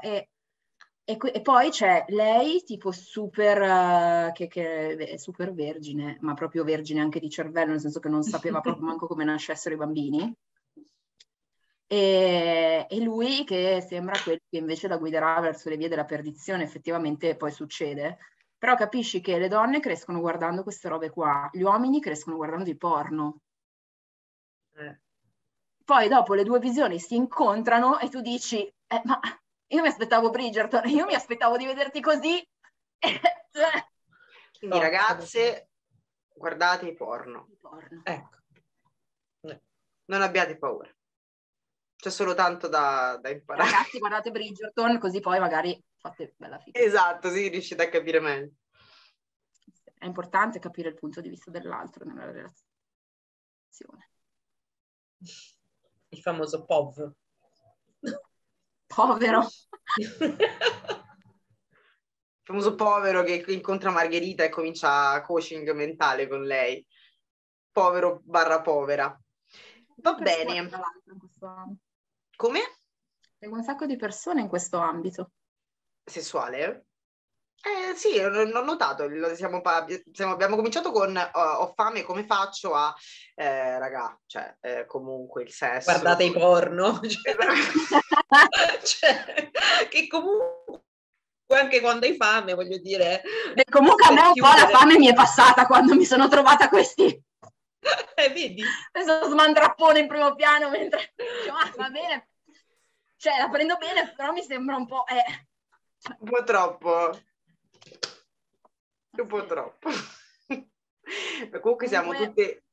E, e, e, poi c'è lei tipo super, uh, che, che, è super vergine, ma proprio vergine anche di cervello, nel senso che non sapeva proprio manco come nascessero i bambini. E, e, lui che sembra quello che invece la guiderà verso le vie della perdizione, effettivamente poi succede, però capisci che le donne crescono guardando queste robe qua, gli uomini crescono guardando i porno. Eh. Poi dopo le due visioni si incontrano e tu dici, eh, ma io mi aspettavo Bridgerton, io mi aspettavo di vederti così. Quindi ragazze, guardate i porno. Il porno. Ecco. Non abbiate paura. C'è solo tanto da, da imparare. Ragazzi, guardate Bridgerton, così poi magari fate bella figa. Esatto, sì, riuscite a capire meglio. È importante capire il punto di vista dell'altro nella relazione. Il famoso POV. Povero. il famoso povero che incontra Margherita e comincia coaching mentale con lei. Povero barra povera. Va bene. Come? Seguo un sacco di persone in questo ambito sessuale? Eh sì, l'ho notato, siamo, siamo, abbiamo cominciato con uh, ho fame, come faccio a... Eh, raga, cioè, eh, comunque il sesso... Guardate i porno. cioè, che comunque anche quando hai fame, voglio dire... E comunque a me un chiudere. po' la fame mi è passata quando mi sono trovata questi... Eh, vedi? Questo smandrappone in primo piano mentre... Ah, va bene, cioè la prendo bene, però mi sembra un po'... Eh. Un po' troppo. Un po' troppo. Comunque siamo Comunque- tutte...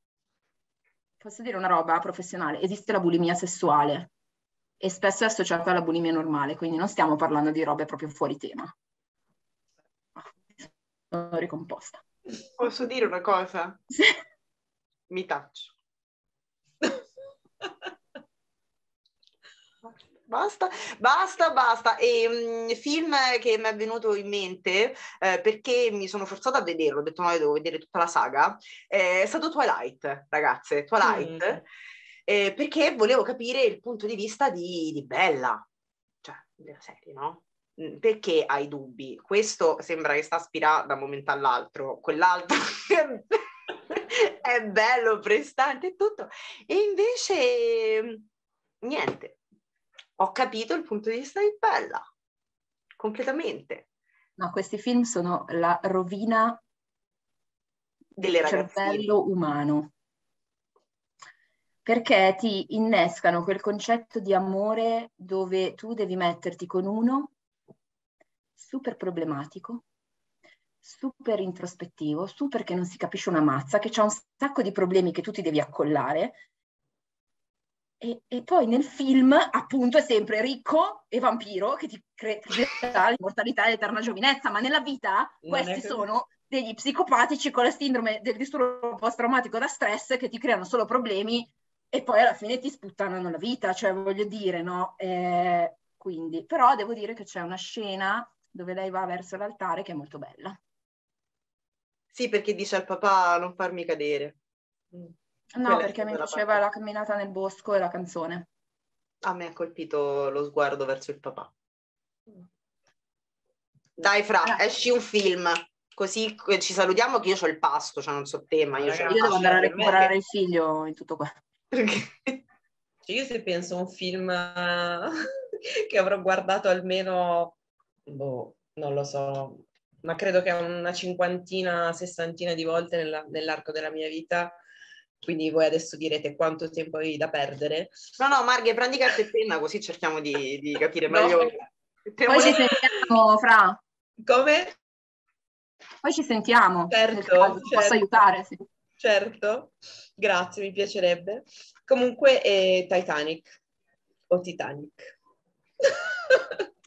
Posso dire una roba professionale? Esiste la bulimia sessuale e spesso è associata alla bulimia normale, quindi non stiamo parlando di robe proprio fuori tema. Ah, Sono ricomposta. Posso dire una cosa? Sì. Mi taccio. Basta, basta, basta. E, mm, film che mi è venuto in mente eh, perché mi sono forzata a vederlo, ho detto no, io devo vedere tutta la saga, eh, è stato Twilight, ragazze, Twilight, Mm. eh, perché volevo capire il punto di vista di, di Bella, cioè della serie, no? Mm, Perché hai dubbi? Questo sembra che sta aspirando da un momento all'altro, quell'altro è bello, prestante e tutto. E invece mm, niente, ho capito il punto di vista di Bella, completamente, No, questi film sono la rovina delle del cervello umano. Perché ti innescano quel concetto di amore dove tu devi metterti con uno super problematico, super introspettivo, super che non si capisce una mazza, che ha un sacco di problemi che tu ti devi accollare. E, e poi nel film, appunto, è sempre ricco e vampiro che ti cre- ti dà l'immortalità e l'eterna giovinezza, ma nella vita Non questi sono degli psicopatici con la sindrome del disturbo post-traumatico da stress che ti creano solo problemi e poi alla fine ti sputtanano la vita, cioè voglio dire, no? Eh, quindi, però devo dire che c'è una scena dove lei va verso l'altare che è molto bella. Sì, perché dice al papà non farmi cadere. Mm. No, Quella perché mi piaceva parte- la camminata nel bosco e la canzone. A me ha colpito lo sguardo verso il papà. Dai, Fra, Ah. esci un film, così ci salutiamo che io ho il pasto, cioè non so te, ma io Ragazzi, Io devo andare a recuperare che- il figlio in tutto questo. Cioè, io se penso a un film che avrò guardato almeno, boh, non lo so, ma credo che una cinquantina, sessantina di volte nella- nell'arco della mia vita, quindi voi adesso direte quanto tempo avevi da perdere. No, no, Marghe, prendi carta e penna così cerchiamo di, di capire No. meglio. Poi ci sentiamo, Fra. Come? Poi ci sentiamo. Certo, certo. posso aiutare. sì. Certo, grazie, mi piacerebbe. Comunque è Titanic o Titanic.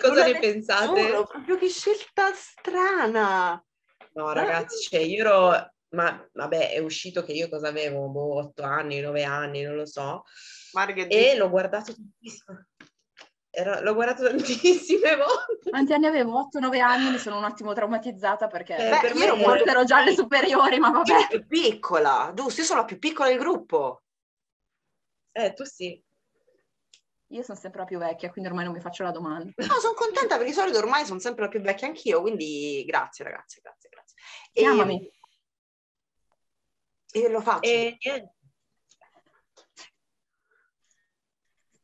Cosa ne pensate? Giuro, proprio che scelta strana. No, ragazzi, cioè io ero, ma vabbè, è uscito che io cosa avevo, boh, otto anni, nove anni, non lo so, Marghe, e l'ho guardato tantissimo. Era- l'ho guardato tantissime volte. Quanti anni avevo? 8-9 anni, mi sono un attimo traumatizzata perché Eh, Beh, per io me- molto ero già alle superiori, ma io vabbè. ero più piccola, giusto? Io sono la più piccola del gruppo. Eh, tu sì. Io sono sempre la più vecchia, quindi ormai non mi faccio la domanda. No, sono contenta perché di solito ormai sono sempre la più vecchia anch'io, quindi grazie ragazzi, grazie, grazie. E, Chiamami. e lo faccio. E niente,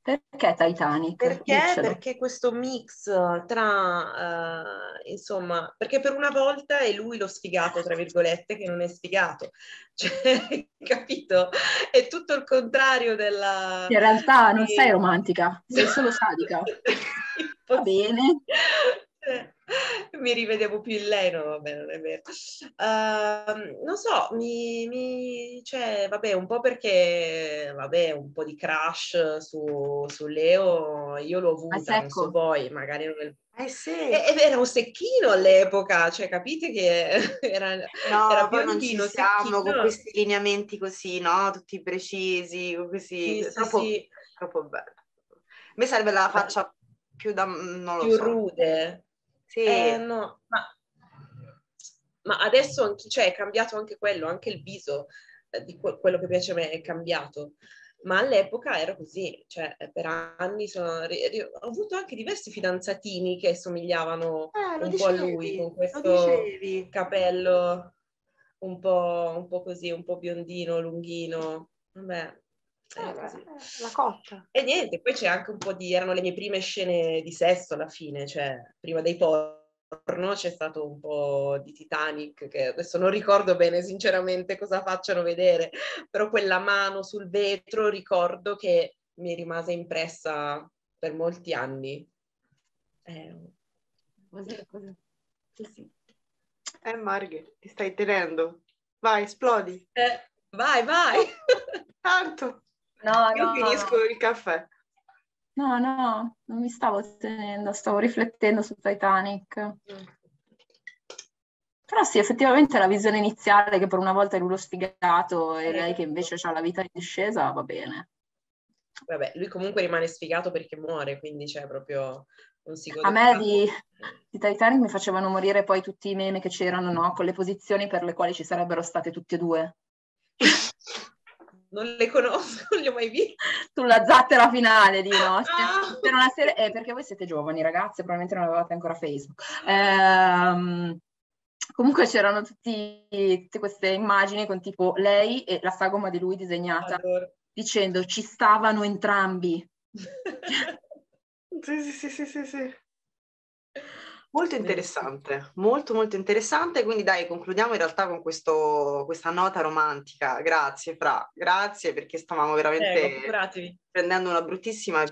Perché Titanic? Perché? Diccelo. Perché questo mix tra, eh, insomma, perché per una volta è lui lo sfigato, tra virgolette, che non è sfigato. Cioè, capito? È tutto il contrario della... In realtà non di- sei romantica, sei solo sadica. Va bene. Mi rivedevo più in lei, no, vabbè, non è vero. Ehm, non so, mi, mi- cioè, vabbè, un po' perché, vabbè, un po' di crush su, su Leo, io l'ho avuta, non so voi, magari non è- Eh sì. E- era un secchino all'epoca, cioè capite che era... No, era poi non ci biondino, siamo secchino. con questi lineamenti così, no? Tutti precisi, così. Sì, sì, troppo, sì, troppo bello. A me serve la faccia più da... non lo più so. rude. Sì. Eh, no, ma, ma adesso anche- cioè, è cambiato anche quello, anche il viso eh, di que- quello che piace a me è cambiato. Ma all'epoca era così, cioè eh, per anni sono, ri- ri- ho avuto anche diversi fidanzatini che somigliavano lo un po' a dicevi, lui, con questo dicevi. capello un po', un po' così, un po' biondino, lunghino. Vabbè, Eh, così. beh, la cotta. E niente, poi c'è anche un po' di, erano le mie prime scene di sesso alla fine, cioè prima dei porno c'è stato un po' di Titanic, che adesso non ricordo bene sinceramente cosa facciano vedere, però quella mano sul vetro ricordo che mi rimase impressa per molti anni. Eh, così, così. Sì, sì. Eh, Marghe, ti stai tenendo. Vai, esplodi. Eh, vai, vai. Tanto. No, Io no, finisco no. il caffè. No, no, non mi stavo tenendo, stavo riflettendo su Titanic. Però sì, effettivamente la visione iniziale che per una volta è lui lo sfigato e lei che invece ha la vita in discesa, va bene. Vabbè, lui comunque rimane sfigato perché muore, quindi c'è proprio non si gode A me di, di Titanic mi facevano morire poi tutti i meme che c'erano, no? Con le posizioni per le quali ci sarebbero state tutte e due. Non le conosco, non le ho mai viste. Sulla zattera finale, di no? Ah. C'era una serie, eh, perché voi siete giovani ragazze, probabilmente non avevate ancora Facebook. Ehm, comunque c'erano tutti- tutte queste immagini con tipo lei e la sagoma di lui disegnata, Adoro. dicendo ci stavano entrambi. Sì, sì, sì, sì, sì. Molto interessante, molto molto interessante, quindi dai, concludiamo in realtà con questo, questa nota romantica. Grazie, Fra, grazie perché stavamo veramente Prego, prendendo una bruttissima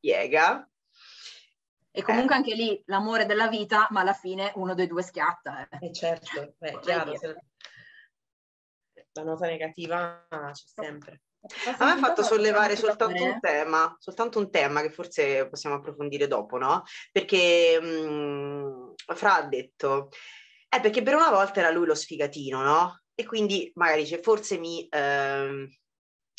piega. E comunque anche lì l'amore della vita, ma alla fine uno dei due schiatta. eh. Eh certo, è chiaro. La nota negativa c'è sempre. A me ha fatto sollevare soltanto un tema, soltanto un tema che forse possiamo approfondire dopo, no? Perché mh, Fra ha detto, eh, perché per una volta era lui lo sfigatino, no? E quindi magari dice, forse mi ehm,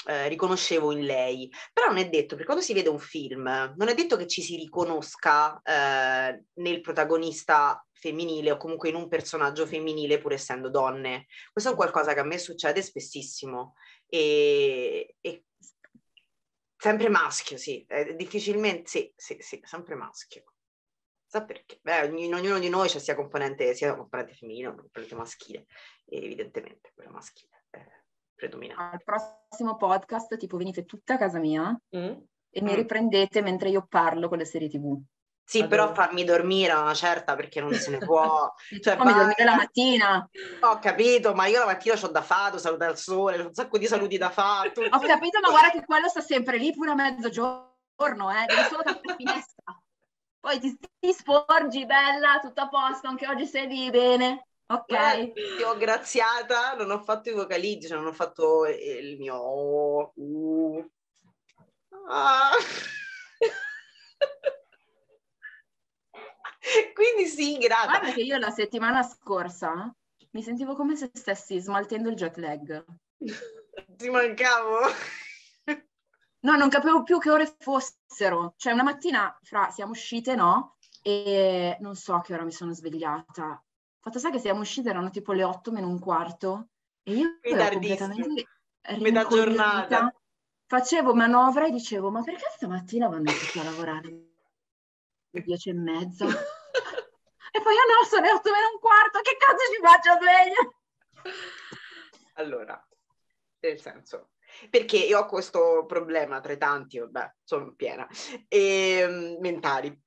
eh, riconoscevo in lei. Però non è detto, perché quando si vede un film, non è detto che ci si riconosca eh, nel protagonista femminile o comunque in un personaggio femminile pur essendo donne. Questo è un qualcosa che a me succede spessissimo e, e sempre maschio, sì, eh, difficilmente, sì, sì, sì, sempre maschio. Sa perché? Beh, ogni- ognuno di noi c'è sia componente, sia componente femminile, una componente maschile, e evidentemente quella maschile è predominante. Al prossimo podcast, tipo, venite tutte a casa mia Mm? e mi Mm. riprendete mentre io parlo con le serie TV. Sì, Adoro. però farmi dormire a una certa perché non se ne può. Cioè, vai- dormite la mattina. Ho capito, ma io la mattina ho da fare, devo salutare il sole, ho un sacco di saluti da fare. tutto. Ho capito, ma guarda che quello sta sempre lì pure a mezzogiorno, eh. Devi solo aprire la finestra. Poi ti, ti sporgi, bella, tutto a posto, anche oggi sei bene. Ok. Ti ho graziata, non ho fatto i vocalizzi, cioè non ho fatto il mio... oh, uh. Ah. Quindi sì, grata. Guarda che io la settimana scorsa mi sentivo come se stessi smaltendo il jet lag. Ti mancavo. No, non capivo più che ore fossero. Cioè, una mattina fra siamo uscite, no? E non so che ora mi sono svegliata. Fatto sta che siamo uscite, erano tipo le 8 meno un quarto. E io ero completamente Metà giornata. Facevo manovra e dicevo, ma perché stamattina vanno tutti a lavorare alle 10 e mezza? E poi, ah no, sono le 8 meno un quarto, che cazzo ci faccio sveglia? Allora, nel senso, perché io ho questo problema tra i tanti, vabbè, sono piena, e, mentali.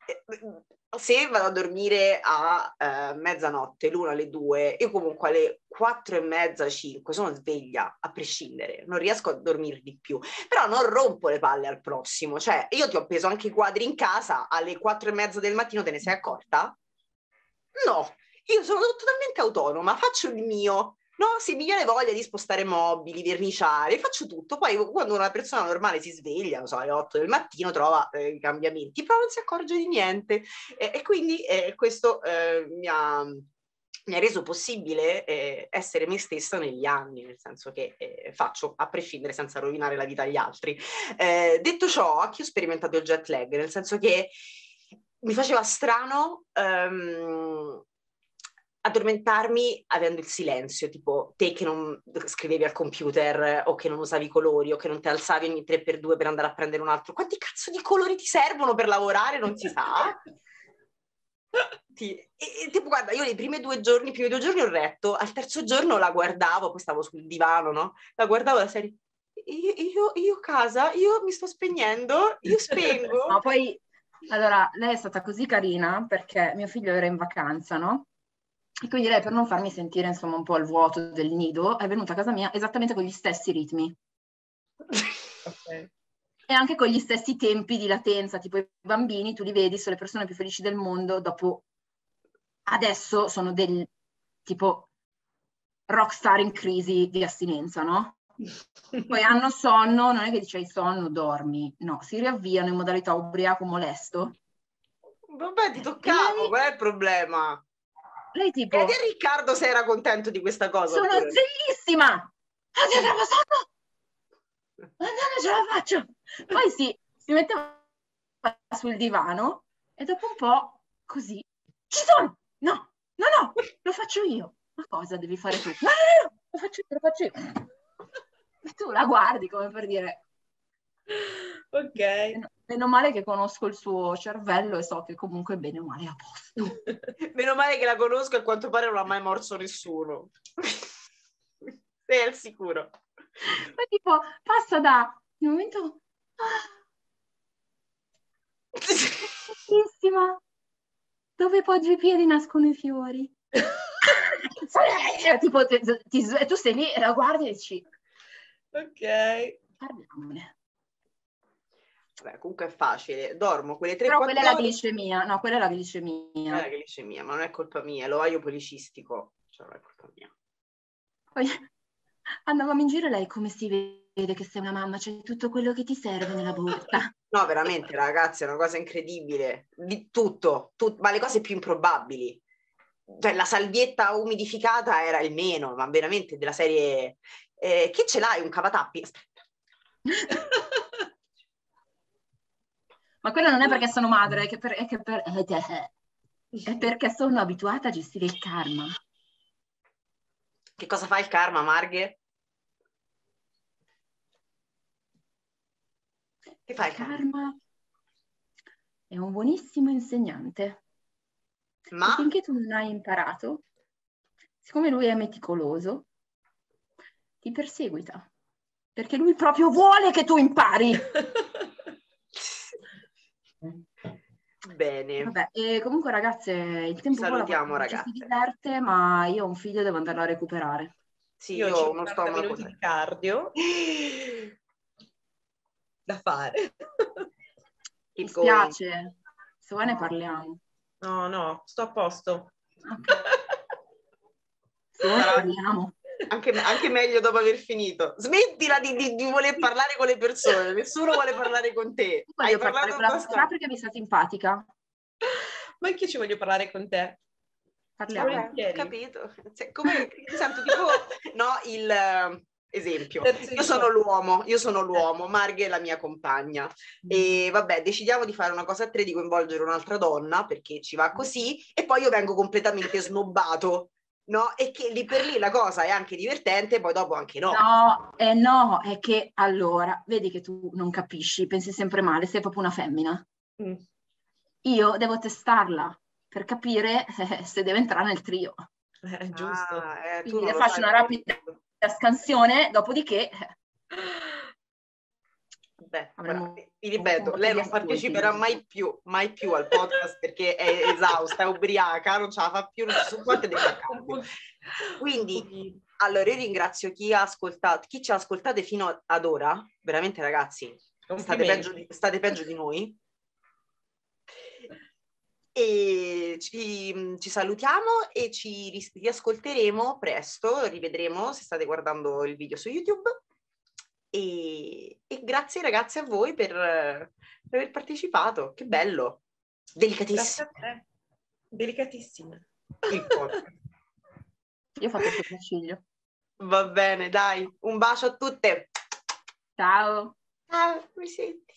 Se vado a dormire a eh, mezzanotte, l'una alle due, io comunque alle quattro e mezza, cinque sono sveglia, a prescindere, non riesco a dormire di più, però non rompo le palle al prossimo, cioè io ti ho appeso anche i quadri in casa, alle quattro e mezza del mattino te ne sei accorta? No, io sono totalmente autonoma, faccio il mio, No, se mi viene voglia di spostare mobili, verniciare, faccio tutto. Poi quando una persona normale si sveglia, non so, alle 8 del mattino, trova eh, i cambiamenti, però non si accorge di niente. E, e quindi eh, questo eh, mi, ha, mi ha reso possibile eh, essere me stessa negli anni, nel senso che eh, faccio a prescindere senza rovinare la vita agli altri. Eh, detto ciò, anche io ho sperimentato il jet lag, nel senso che mi faceva strano... ehm, addormentarmi avendo il silenzio, tipo te che non scrivevi al computer o che non usavi i colori o che non ti alzavi ogni 3x2 per andare a prendere un altro. Quanti cazzo di colori ti servono per lavorare? Non si sa. E, e, tipo, guarda, io i primi due giorni, i primi due giorni ho retto, al terzo giorno la guardavo, poi stavo sul divano, no? La guardavo la serie. Io, io, io casa, io mi sto spegnendo, io spengo. Ma poi, allora, lei è stata così carina perché mio figlio era in vacanza, no? E quindi lei, per non farmi sentire insomma un po' al vuoto del nido, è venuta a casa mia esattamente con gli stessi ritmi. Ok. E anche con gli stessi tempi di latenza, tipo i bambini, tu li vedi, sono le persone più felici del mondo, dopo adesso sono del tipo rockstar in crisi di astinenza, no? Poi hanno sonno, non è che dici hai sonno, dormi, no, si riavviano in modalità ubriaco molesto. Vabbè, ti toccavo, qual è il problema? Lei tipo... E Riccardo se era contento di questa cosa? Sono oppure? bellissima! Andiamo sonno! Andiamo, ce la faccio! Poi si, si metteva sul divano e dopo un po' così, ci sono! No, no, no, lo faccio io. Ma cosa devi fare tu? No, no, no, lo faccio io, lo faccio io. E tu la guardi come per dire... Ok. Meno male che conosco il suo cervello e so che comunque bene o male è a posto. meno male che la conosco e a quanto pare non ha mai morso nessuno. Sei al sicuro. Ma tipo, passa da il momento... Ah, bellissima! Dove poggi i piedi nascono i fiori. tipo, ti, ti, tu sei lì e la guardi e dici... Ok. Parliamone. Vabbè, comunque è facile. Dormo quelle tre Però quella è la glicemia. No, quella è la glicemia. È la glicemia, ma non è colpa mia. L'ovaio policistico, cioè non è colpa mia. Poi andavamo in giro e lei come si vede che sei una mamma, c'è tutto quello che ti serve nella borsa. No, veramente, ragazzi, è una cosa incredibile. Di tutto, tut- ma le cose più improbabili. Cioè, la salvietta umidificata era il meno, ma veramente della serie... Eh, che ce l'hai, un cavatappi? Aspetta. ma quella non è perché sono madre, è, che per, è, che per, è perché sono abituata a gestire il karma. Che cosa fa il karma, Marghe? Che fa il karma? È un buonissimo insegnante. Ma? E finché tu non hai imparato, siccome lui è meticoloso, ti perseguita. Perché lui proprio vuole che tu impari. Bene. Vabbè, e comunque ragazze, il tempo Salutiamo, ragazze. si diverte, ma io ho un figlio e devo andarlo a recuperare. Sì, io, io ho uno stomaco di cardio. da fare. Mi spiace, se vuoi ne parliamo. No, no, sto a posto. Okay. se vuoi parliamo. Anche, anche, meglio dopo aver finito. Smettila di, di, di, voler parlare con le persone, nessuno vuole parlare con te. Hai parlato con la perché mi sta simpatica. Ma anche io ci voglio parlare con te. Parliamo. Ho capito. Cioè, come sento tipo, no, il esempio, io sono l'uomo, io sono l'uomo, Marghe è la mia compagna e vabbè decidiamo di fare una cosa a tre, di coinvolgere un'altra donna perché ci va così e poi io vengo completamente snobbato, no? E che lì per lì la cosa è anche divertente, poi dopo anche no. No, eh no, è che allora, vedi che tu non capisci, pensi sempre male, sei proprio una femmina. Mm. Io devo testarla per capire eh, se deve entrare nel trio. Eh, giusto. Ah, eh, Quindi le faccio una rapida scansione, dopodiché... Beh, ti ripeto, lei non parteciperà mai più, mai più al podcast perché è esausta, è ubriaca, non ce la fa più, non ci sopporta dei Quindi, allora io ringrazio chi ha ascoltato, chi ci ha ascoltate fino ad ora, veramente ragazzi, state peggio, di, state peggio di noi. E ci, ci, salutiamo e ci riascolteremo presto, rivedremo se state guardando il video su YouTube. E, e grazie ragazzi a voi per, per, aver partecipato, che bello, delicatissimo. Delicatissima. Io ho fatto il consiglio. Va bene, dai, un bacio a tutte. Ciao. Ciao, mi senti?